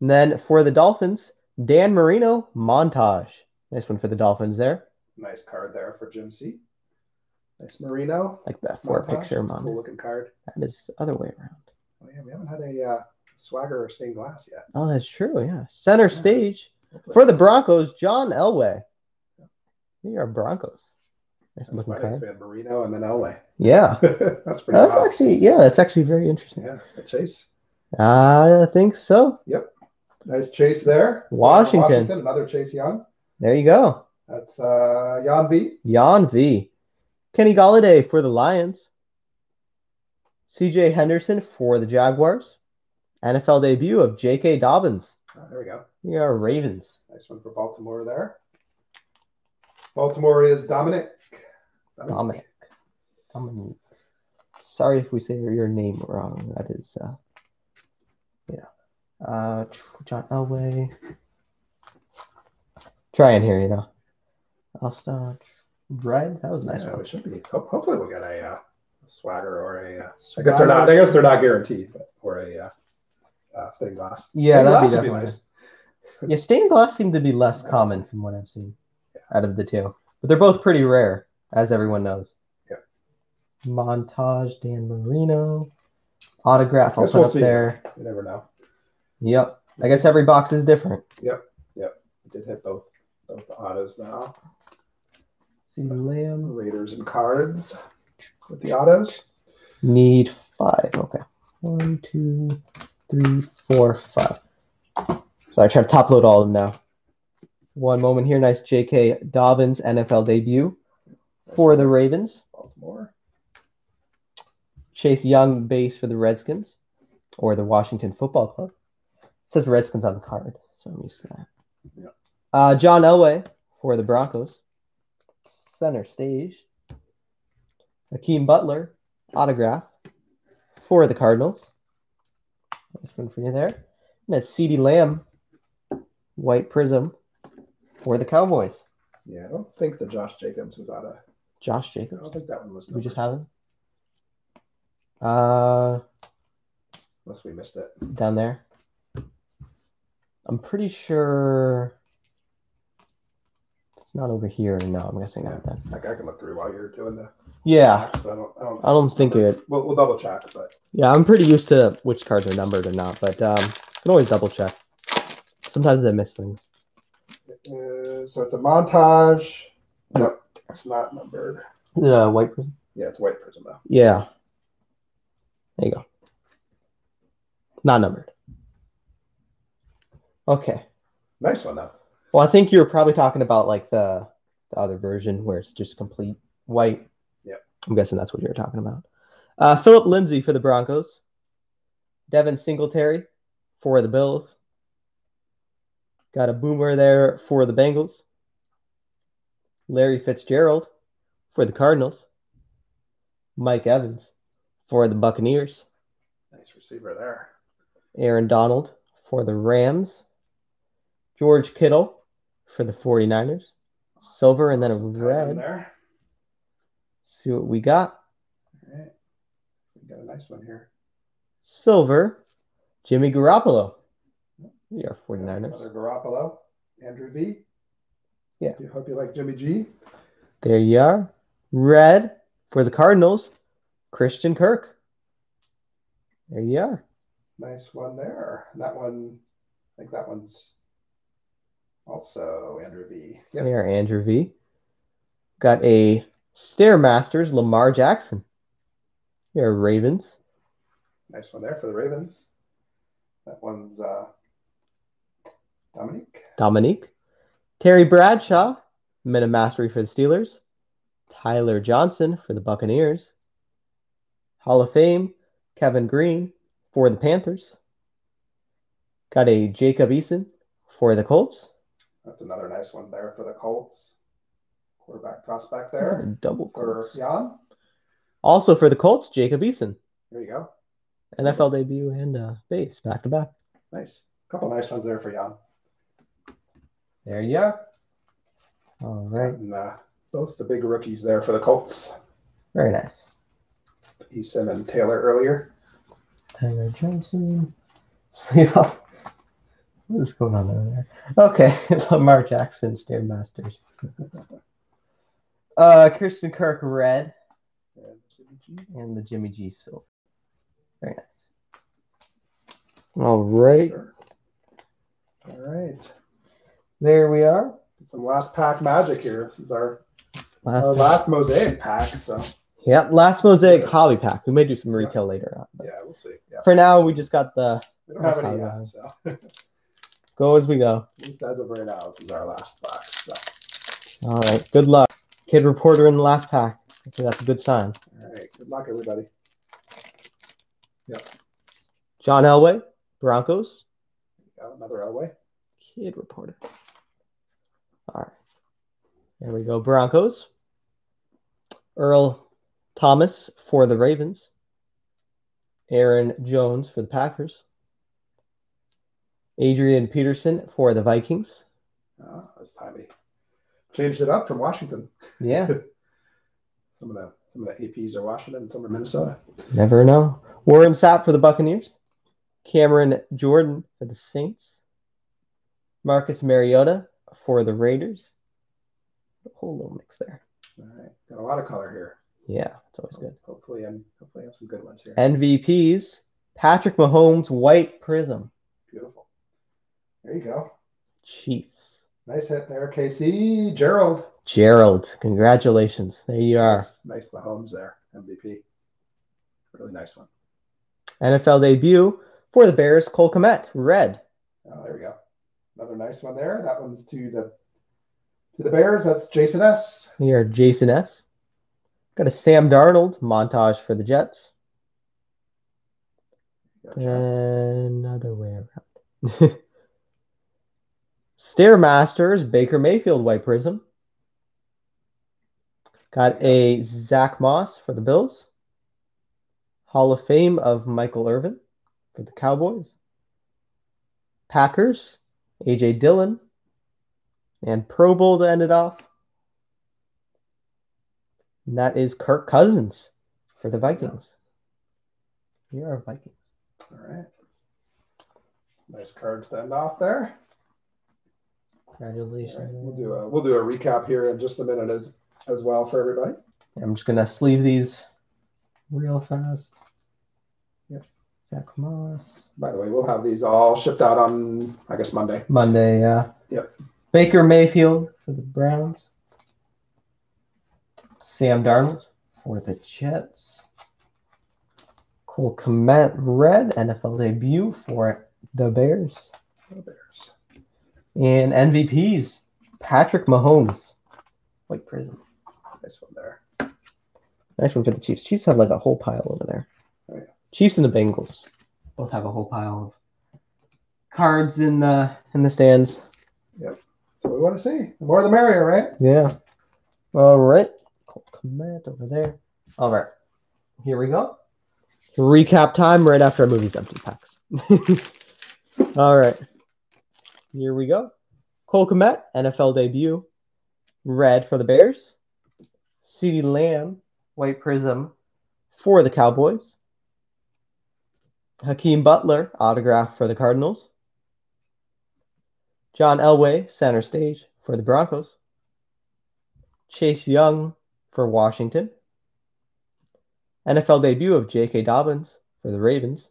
[SPEAKER 1] And then for the Dolphins, Dan Marino montage. Nice one for the Dolphins there.
[SPEAKER 2] Nice card there for Jim C. Nice Marino.
[SPEAKER 1] Like that four
[SPEAKER 2] montage.
[SPEAKER 1] picture montage.
[SPEAKER 2] Cool looking card.
[SPEAKER 1] That is the other way around.
[SPEAKER 2] Oh, yeah, we haven't had a uh, swagger or stained glass yet.
[SPEAKER 1] Oh, that's true. Yeah. Center
[SPEAKER 2] Yeah.
[SPEAKER 1] stage for the Broncos, John Elway. They are Broncos. Nice
[SPEAKER 2] That's
[SPEAKER 1] looking card.
[SPEAKER 2] We had Marino and then Elway.
[SPEAKER 1] Yeah.
[SPEAKER 2] that's pretty
[SPEAKER 1] That's
[SPEAKER 2] wild.
[SPEAKER 1] actually yeah, that's actually very interesting.
[SPEAKER 2] yeah, a chase.
[SPEAKER 1] I think so.
[SPEAKER 2] Yep, nice chase there.
[SPEAKER 1] Washington.
[SPEAKER 2] Another chase Young.
[SPEAKER 1] There you go.
[SPEAKER 2] That's uh, Jan V.
[SPEAKER 1] Jan V. Kenny Golladay for the Lions. CJ Henderson for the Jaguars. NFL debut of J.K. Dobbins
[SPEAKER 2] Uh, there we go.
[SPEAKER 1] We are Ravens.
[SPEAKER 2] Nice one for Baltimore there. Baltimore is Dominic.
[SPEAKER 1] Dominic. Dominic. Sorry if we say your name wrong. That is, uh, yeah. Uh, John Elway. Trying here, you know. I'll start. Red. That was nice.
[SPEAKER 2] Yeah,
[SPEAKER 1] one.
[SPEAKER 2] should be. Ho- hopefully, we'll get a, uh, a swagger or a. Uh, I guess they're not. I guess they're not guaranteed, but or a uh, uh, stained glass.
[SPEAKER 1] Yeah,
[SPEAKER 2] Stained
[SPEAKER 1] that'd be
[SPEAKER 2] glass would
[SPEAKER 1] definitely
[SPEAKER 2] nice.
[SPEAKER 1] Yeah, stained glass seemed to be less common from what I've seen out of the two, but they're both pretty rare, as everyone knows.
[SPEAKER 2] Yeah.
[SPEAKER 1] Montage, Dan Marino, autograph. I'll put
[SPEAKER 2] we'll
[SPEAKER 1] up
[SPEAKER 2] see.
[SPEAKER 1] there.
[SPEAKER 2] You never know.
[SPEAKER 1] Yep. I guess every box is different. Yep. Yep.
[SPEAKER 2] We did hit both both the autos now.
[SPEAKER 1] See Lamb.
[SPEAKER 2] Raiders and cards with the autos.
[SPEAKER 1] Need five. Okay. One, two, three, four, five. So I try to top load all of them now. One moment here. Nice J.K. Dobbins NFL debut for the Ravens.
[SPEAKER 2] Baltimore.
[SPEAKER 1] Chase Young base for the Redskins or the Washington Football Club. It says Redskins on the card, so I'm used to that.
[SPEAKER 2] Yeah.
[SPEAKER 1] Uh, John Elway for the Broncos. Center stage. Akeem Butler autograph for the Cardinals. Nice one for you there. And that's CeeDee Lamb white prism for the Cowboys.
[SPEAKER 2] Yeah, I don't think the Josh Jacobs was out of.
[SPEAKER 1] Josh
[SPEAKER 2] I
[SPEAKER 1] Jacobs.
[SPEAKER 2] don't think that one was.
[SPEAKER 1] We just
[SPEAKER 2] numbered,
[SPEAKER 1] have him. Uh,
[SPEAKER 2] unless we missed it.
[SPEAKER 1] down there. I'm pretty sure it's not over here. No, I'm guessing not then.
[SPEAKER 2] Like I can look through while you're doing that.
[SPEAKER 1] Yeah,
[SPEAKER 2] I don't. I don't.
[SPEAKER 1] I don't think it.
[SPEAKER 2] We'll, we'll double check, but
[SPEAKER 1] Yeah, I'm pretty used to which cards are numbered or not, but um, can always double check. Sometimes I miss things.
[SPEAKER 2] uh, so it's a montage. Nope, it's not numbered.
[SPEAKER 1] The white prism.
[SPEAKER 2] Yeah, it's white prism though.
[SPEAKER 1] Yeah. There you go. Not numbered. Okay.
[SPEAKER 2] Nice one though.
[SPEAKER 1] Well, I think you're probably talking about like the, the other version where it's just complete white.
[SPEAKER 2] Yeah.
[SPEAKER 1] I'm guessing that's what you're talking about. Uh, Phillip Lindsay for the Broncos. Devin Singletary for the Bills. Got a boomer there for the Bengals. Larry Fitzgerald for the Cardinals. Mike Evans for the Buccaneers.
[SPEAKER 2] Nice receiver there.
[SPEAKER 1] Aaron Donald for the Rams. George Kittle for the 49ers. Silver and then a
[SPEAKER 2] Some time in
[SPEAKER 1] red.
[SPEAKER 2] there.
[SPEAKER 1] See what we got.
[SPEAKER 2] All right. We got a nice one here.
[SPEAKER 1] Silver, Jimmy Garoppolo. We are 49ers.
[SPEAKER 2] Garoppolo. Andrew V.
[SPEAKER 1] Yeah.
[SPEAKER 2] You hope you like Jimmy G.
[SPEAKER 1] There you are. Red for the Cardinals, Christian Kirk. There you are.
[SPEAKER 2] Nice one there. That one, I think that one's also Andrew V. Yep.
[SPEAKER 1] There, Andrew V. Got a Stare Masters, Lamar Jackson. Here, Ravens.
[SPEAKER 2] Nice one there for the Ravens. That one's uh, Dominique.
[SPEAKER 1] Dominique. Terry Bradshaw, Men of Mastery for the Steelers. Tyler Johnson for the Buccaneers. Hall of Fame, Kevin Greene for the Panthers. Got a Jacob Eason for the Colts.
[SPEAKER 2] That's another nice one there for the Colts. Quarterback prospect there
[SPEAKER 1] Double
[SPEAKER 2] for. Jan.
[SPEAKER 1] Also for the Colts, Jacob Eason.
[SPEAKER 2] There you go.
[SPEAKER 1] NFL debut and uh, base back to back.
[SPEAKER 2] Nice. A couple nice ones there for Jan.
[SPEAKER 1] There you are. All right.
[SPEAKER 2] And uh, both the big rookies there for the Colts.
[SPEAKER 1] Very nice.
[SPEAKER 2] Eason and Taylor earlier.
[SPEAKER 1] Tyler Johnson. Sleep off. What is going on over there? Okay, Lamar Jackson, Stare Masters. uh, Christian Kirk, red,
[SPEAKER 2] And Jimmy G.
[SPEAKER 1] and the Jimmy G silver. Very nice. All right,
[SPEAKER 2] Sure. All right.
[SPEAKER 1] There we are.
[SPEAKER 2] Some last pack magic here. This is our,
[SPEAKER 1] Last,
[SPEAKER 2] our last mosaic pack. So
[SPEAKER 1] Yep, last mosaic hobby pack. We may do some retail later on. But
[SPEAKER 2] yeah, we'll see. Yeah.
[SPEAKER 1] for now, we just got the
[SPEAKER 2] We don't have any yet. So
[SPEAKER 1] go as we go.
[SPEAKER 2] as of right now, this is our last box. So
[SPEAKER 1] All right, good luck. Kid reporter in the last pack. Okay, that's a good sign.
[SPEAKER 2] all right. Good luck, everybody. Yep.
[SPEAKER 1] John Elway, Broncos.
[SPEAKER 2] go. Another Elway.
[SPEAKER 1] Kid reporter. There we go. Broncos. Earl Thomas for the Ravens. Aaron Jones for the Packers. Adrian Peterson for the Vikings.
[SPEAKER 2] Ah, oh, this time he changed it up from Washington.
[SPEAKER 1] Yeah.
[SPEAKER 2] Some of the some of the APs are Washington, some are Minnesota.
[SPEAKER 1] Never know. Warren Sapp for the Buccaneers. Cameron Jordan for the Saints. Marcus Mariota for the Raiders. A whole little mix there.
[SPEAKER 2] All right, got a lot of color here.
[SPEAKER 1] Yeah, it's always good.
[SPEAKER 2] Hopefully, and hopefully, I have some good ones here.
[SPEAKER 1] MVPs. Patrick Mahomes, White Prism.
[SPEAKER 2] Beautiful. There you go.
[SPEAKER 1] Chiefs.
[SPEAKER 2] Nice hit there, KC. Gerald.
[SPEAKER 1] Gerald, congratulations. There you are.
[SPEAKER 2] Nice, nice Mahomes there, MVP. Really nice one.
[SPEAKER 1] NFL debut for the Bears, Cole Kmet, red.
[SPEAKER 2] Oh, there we go. Another nice one there. That one's to the to the Bears. That's Jason S.
[SPEAKER 1] Here, Jason S. Got a Sam Darnold montage for the Jets.
[SPEAKER 2] Jets.
[SPEAKER 1] Another way around. Stare Masters, Baker Mayfield, White Prism. Got a Zach Moss for the Bills. Hall of Fame of Michael Irvin for the Cowboys. Packers, AJ Dillon. And Pro Bowl to end it off. And that is Kirk Cousins for the Vikings. You are Vikings.
[SPEAKER 2] All right. Nice cards to end off there.
[SPEAKER 1] Congratulations.
[SPEAKER 2] right, we'll do a we'll do a recap here in just a minute as as well for everybody.
[SPEAKER 1] I'm just gonna sleeve these real fast.
[SPEAKER 2] Yep.
[SPEAKER 1] Zach Moss.
[SPEAKER 2] By the way, we'll have these all shipped out on I guess Monday.
[SPEAKER 1] Monday, yeah.
[SPEAKER 2] Yep.
[SPEAKER 1] Baker Mayfield for the Browns. Sam Darnold for the Jets. Cole Kmet red NFL debut for the Bears.
[SPEAKER 2] The Bears.
[SPEAKER 1] And MVPs, Patrick Mahomes. White prism.
[SPEAKER 2] Nice one there.
[SPEAKER 1] Nice one for the Chiefs. Chiefs have like a whole pile over there.
[SPEAKER 2] Oh, yeah.
[SPEAKER 1] Chiefs and the Bengals both have a whole pile of cards in the in the stands.
[SPEAKER 2] We want to see. The more the merrier, right?
[SPEAKER 1] Yeah. All right. Command over there. All right. Here we go. Recap time right after our movie's empty packs. All right. Here we go. Cole Kmet, NFL debut. Red for the Bears. CeeDee Lamb, White Prism for the Cowboys. Hakeem Butler, autograph for the Cardinals. John Elway, center stage for the Broncos. Chase Young for Washington. NFL debut of J.K. Dobbins for the Ravens.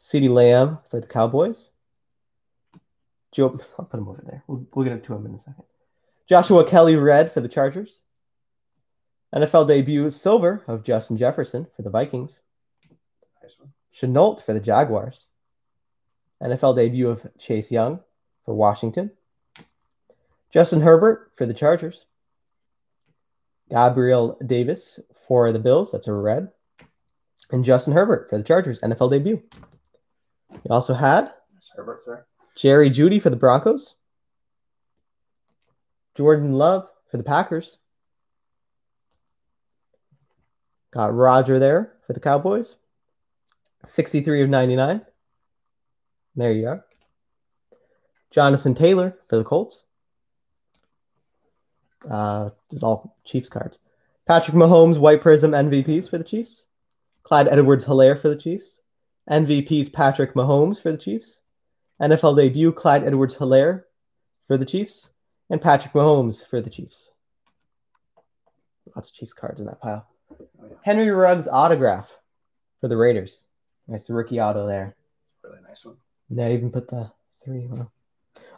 [SPEAKER 1] CeeDee Lamb for the Cowboys. Joe, I'll put him over there. We'll, we'll get to him in a second. Joshua Kelley red for the Chargers. NFL debut silver of Justin Jefferson for the Vikings.
[SPEAKER 2] Nice one.
[SPEAKER 1] Shenault for the Jaguars. NFL debut of Chase Young for Washington. Justin Herbert for the Chargers. Gabriel Davis for the Bills. That's a red. And Justin Herbert for the Chargers. NFL debut. We also had
[SPEAKER 2] Nice Herbert's there.
[SPEAKER 1] Jerry Jeudy for the Broncos. Jordan Love for the Packers. Got Roger there for the Cowboys. 63 of 99. There you are. Jonathan Taylor for the Colts. Uh, is all Chiefs cards. Patrick Mahomes, White Prism MVPs for the Chiefs. Clyde Edwards Helaire for the Chiefs. MVPs Patrick Mahomes for the Chiefs. NFL debut Clyde Edwards Helaire for the Chiefs. And Patrick Mahomes for the Chiefs. Lots of Chiefs cards in that pile.
[SPEAKER 2] Oh.
[SPEAKER 1] Henry Ruggs autograph for the Raiders. Nice rookie auto there.
[SPEAKER 2] Really nice one.
[SPEAKER 1] Not even put the three. Well.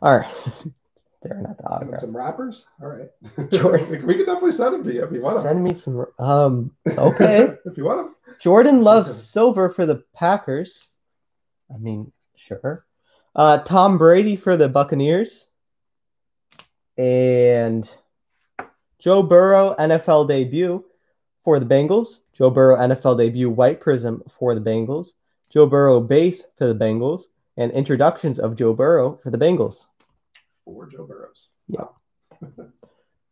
[SPEAKER 1] All right. They're not the autograph.
[SPEAKER 2] some wrappers? All right.
[SPEAKER 1] Jordan.
[SPEAKER 2] we, we can definitely send them to you if you want them.
[SPEAKER 1] Send me some. Um. Okay.
[SPEAKER 2] if you want them.
[SPEAKER 1] Jordan loves
[SPEAKER 2] Okay.
[SPEAKER 1] silver for the Packers. I mean, sure. Uh, Tom Brady for the Buccaneers. And Joe Burrow NFL debut for the Bengals. Joe Burrow NFL debut white prism for the Bengals. Joe Burrow base for the Bengals. And introductions of Joe Burrow for the Bengals.
[SPEAKER 2] Four Joe Burrows.
[SPEAKER 1] Yeah.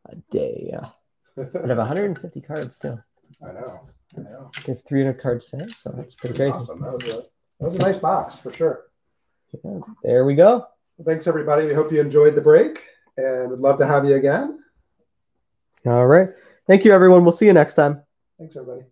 [SPEAKER 1] A day. Yeah. But I have 150 cards still.
[SPEAKER 2] I know. I know.
[SPEAKER 1] It's 300 cards set, so that's pretty crazy.
[SPEAKER 2] Awesome. That was, a, that was a nice box for sure.
[SPEAKER 1] Yeah, there we go.
[SPEAKER 2] Thanks, everybody. We hope you enjoyed the break and would love to have you again.
[SPEAKER 1] All right. Thank you, everyone. We'll see you next time.
[SPEAKER 2] Thanks, everybody.